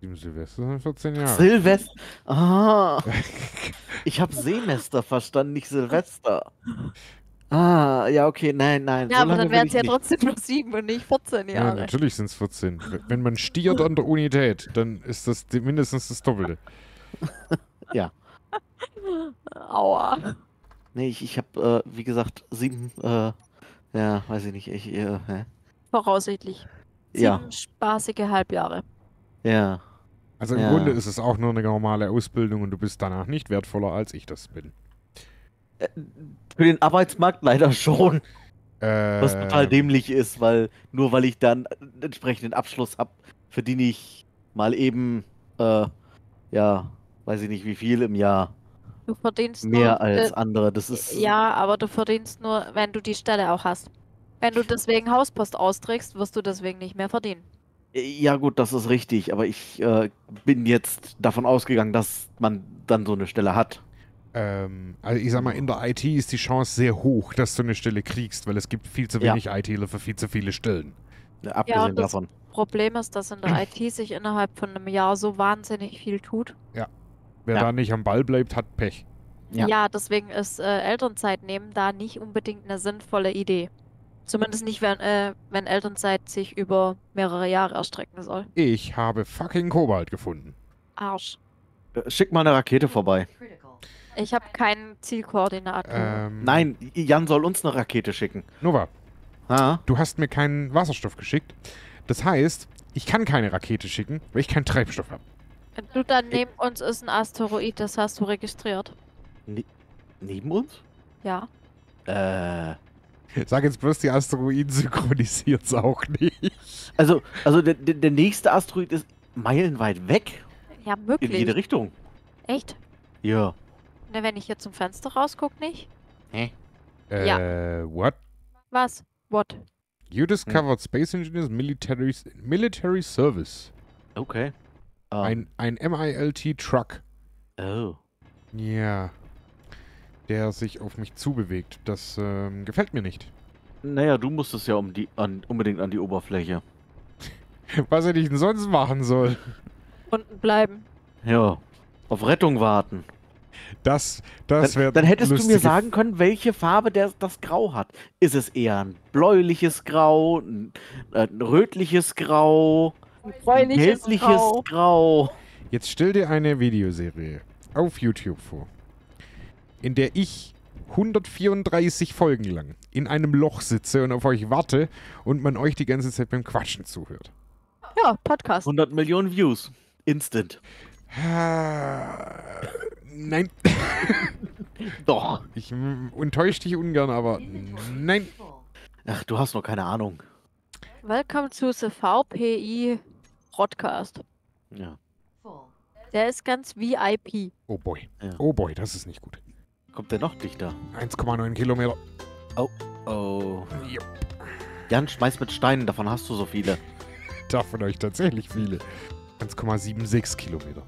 Sieben Silvester sind 14 Jahre. Silvester. Ah, *laughs* ich habe Semester verstanden, nicht Silvester. Ah, ja, okay, nein, nein. Ja, so aber dann wären es ja nicht. trotzdem nur sieben und nicht 14 ja, Jahre. natürlich sind es 14. W- Wenn man stiert an der Unität, dann ist das mindestens das Doppelte. *laughs* Aua. Nee, ich, ich habe, äh, wie gesagt, sieben, äh, ja, weiß ich nicht, ich, äh, hä? Voraussichtlich. Sieben Ja. spaßige Halbjahre. ja. Also im Ja. Grunde ist es auch nur eine normale Ausbildung und du bist danach nicht wertvoller, als ich das bin. Äh, Für den Arbeitsmarkt leider schon. Äh, Was total dämlich ist, weil nur weil ich dann einen entsprechenden Abschluss habe, verdiene ich mal eben, äh, ja, weiß ich nicht wie viel im Jahr. Du verdienst Mehr nur, als Äh, andere. Das ist. ja, aber du verdienst nur, wenn du die Stelle auch hast. Wenn du deswegen Hauspost austrägst, wirst du deswegen nicht mehr verdienen. Ja, gut, das ist richtig, aber ich äh, bin jetzt davon ausgegangen, dass man dann so eine Stelle hat. Ähm, also ich sag mal, in der IT ist die Chance sehr hoch, dass du eine Stelle kriegst, weil es gibt viel zu Ja. wenig ITler für viel zu viele Stellen. Äh, Abgesehen und das- davon. Problem ist, dass in der *clears throat* IT sich innerhalb von einem Jahr so wahnsinnig viel tut. Wer Ja. da nicht am Ball bleibt, hat Pech. Ja. Ja, deswegen ist äh, Elternzeit nehmen da nicht unbedingt eine sinnvolle Idee. Zumindest nicht, wenn, äh, wenn Elternzeit sich über mehrere Jahre erstrecken soll. Ich habe fucking Kobalt gefunden. Arsch. Äh, Schick mal eine Rakete vorbei. Ich habe keinen Zielkoordinaten. Ähm, Nein, Jan soll uns eine Rakete schicken. Nova, Ha? du hast mir keinen Wasserstoff geschickt. Das heißt, ich kann keine Rakete schicken, weil ich keinen Treibstoff habe. Du, dann neben uns ist ein Asteroid, das hast du registriert. Neben uns? Ja. Äh. Sag jetzt bloß, die Asteroiden synchronisiert's auch nicht. Also, also der, der, nächste Asteroid ist meilenweit weg. Ja, In jede möglich. Richtung. Echt? Ja. Ne, wenn ich hier zum Fenster rausgucke, nicht? Hä? Äh, what? Was? What? You discovered Space Engineers Military, military Service. Okay. Ähm, Ein, ein MILT-Truck. Oh. Ja. Der sich auf mich zubewegt. Das ähm, gefällt mir nicht. Naja, du musstest ja um die, an, unbedingt an die Oberfläche. *laughs* Was hätte ich denn sonst machen soll? Unten bleiben. Ja. Auf Rettung warten. Das, das Dann, wäre dann hättest du mir sagen können, welche Farbe der, das Grau hat. Ist es eher ein bläuliches Grau, ein, äh, ein rötliches Grau, ein gelbliches Grau. Grau? Jetzt stell dir eine Videoserie auf YouTube vor, in der ich 134 Folgen lang in einem Loch sitze und auf euch warte und man euch die ganze Zeit beim Quatschen zuhört. Ja, Podcast. 100 Millionen Views. Instant. Ah, Nein, *laughs* Doch. ich mm, enttäusche dich ungern, aber nein. Ach, du hast noch keine Ahnung. Welcome to the VPI Podcast. Ja. Der ist ganz VIP. Oh boy, Ja. oh boy, das ist nicht gut. Kommt der noch dichter? 1,9 Kilometer. Oh. Jupp. Jan, schmeiß mit Steinen, davon hast du so viele. Davon euch tatsächlich viele. 1,76 Kilometer.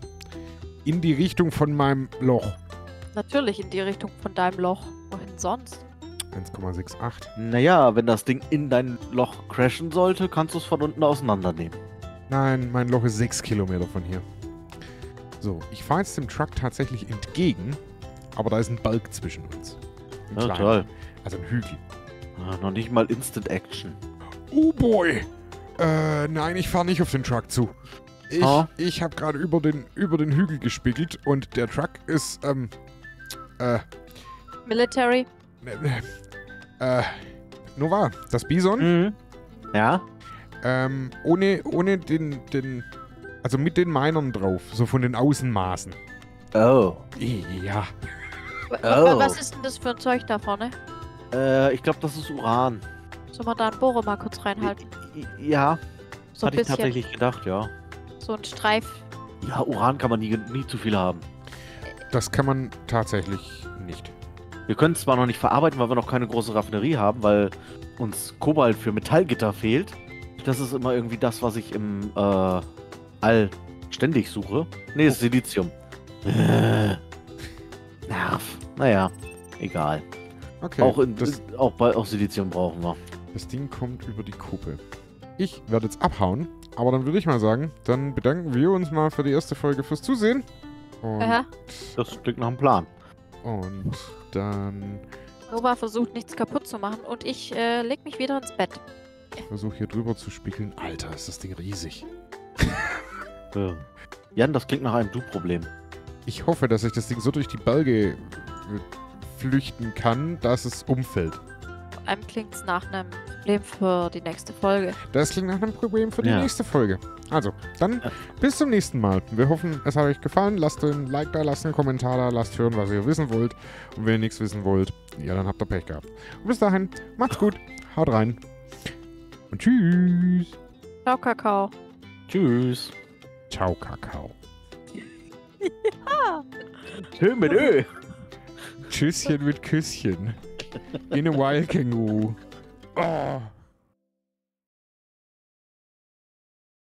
In die Richtung von meinem Loch. Natürlich in die Richtung von deinem Loch. Wohin sonst? 1,68. Naja, wenn das Ding in dein Loch crashen sollte, kannst du es von unten auseinandernehmen. Nein, mein Loch ist 6 Kilometer von hier. So, ich fahre jetzt dem Truck tatsächlich entgegen, aber da ist ein Balk zwischen uns. Ein Ja, kleiner. toll. Also ein Hügel. Ah, noch nicht mal Instant Action. Oh boy! Äh, nein, ich fahre nicht auf den Truck zu. Ich, Ah. ich habe gerade über den, über den Hügel gespiegelt und der Truck ist, ähm, äh, Military. ne, äh, Nova, das Bison, Mhm. Ja? ähm, ohne, ohne den, den, also mit den Minern drauf, so von den Außenmaßen. Oh. Ja, Oh. Was ist denn das für ein Zeug da vorne? Äh, ich glaube, das ist Uran. Sollen wir da einen Bohrer mal kurz reinhalten? Ja, So ein hatte ich tatsächlich gedacht, ja. So ein Streif. Ja, Uran kann man nie, nie zu viel haben. das kann man tatsächlich nicht. Wir können es zwar noch nicht verarbeiten, weil wir noch keine große Raffinerie haben, weil uns Kobalt für Metallgitter fehlt. Das ist immer irgendwie das, was ich im äh, All ständig suche. Nee, ist Silizium. Äh, *laughs* Nerv. Naja, egal. Okay, auch, in, das, auch bei auch Silizium brauchen wir. das Ding kommt über die Kuppe. Ich werde jetzt abhauen, aber dann würde ich mal sagen, dann bedanken wir uns mal für die erste Folge fürs Zusehen. Und, Aha. Das klingt nach einem Plan. und dann Nova versucht nichts kaputt zu machen und ich äh, leg mich wieder ins Bett. versuche hier drüber zu spiegeln. Alter, ist das Ding riesig. Äh, Jan, das klingt nach einem Du-Problem. Ich hoffe, dass ich das Ding so durch die Berge äh, flüchten kann, dass es umfällt. Allem klingt es nach einem Problem für die nächste Folge. Das klingt nach einem Problem für die Ja. nächste Folge. Also, dann bis zum nächsten Mal. Wir hoffen, es hat euch gefallen. Lasst ein Like da, lasst einen Kommentar da, lasst hören, was ihr wissen wollt. Und wenn ihr nichts wissen wollt, ja, dann habt ihr Pech gehabt. Und bis dahin, macht's gut, haut rein und tschüss. Ciao, Kakao. Tschüss. Ciao, Kakao. Schön mit Ö. Tschüsschen mit Küsschen. In a while, Känguru. Oh.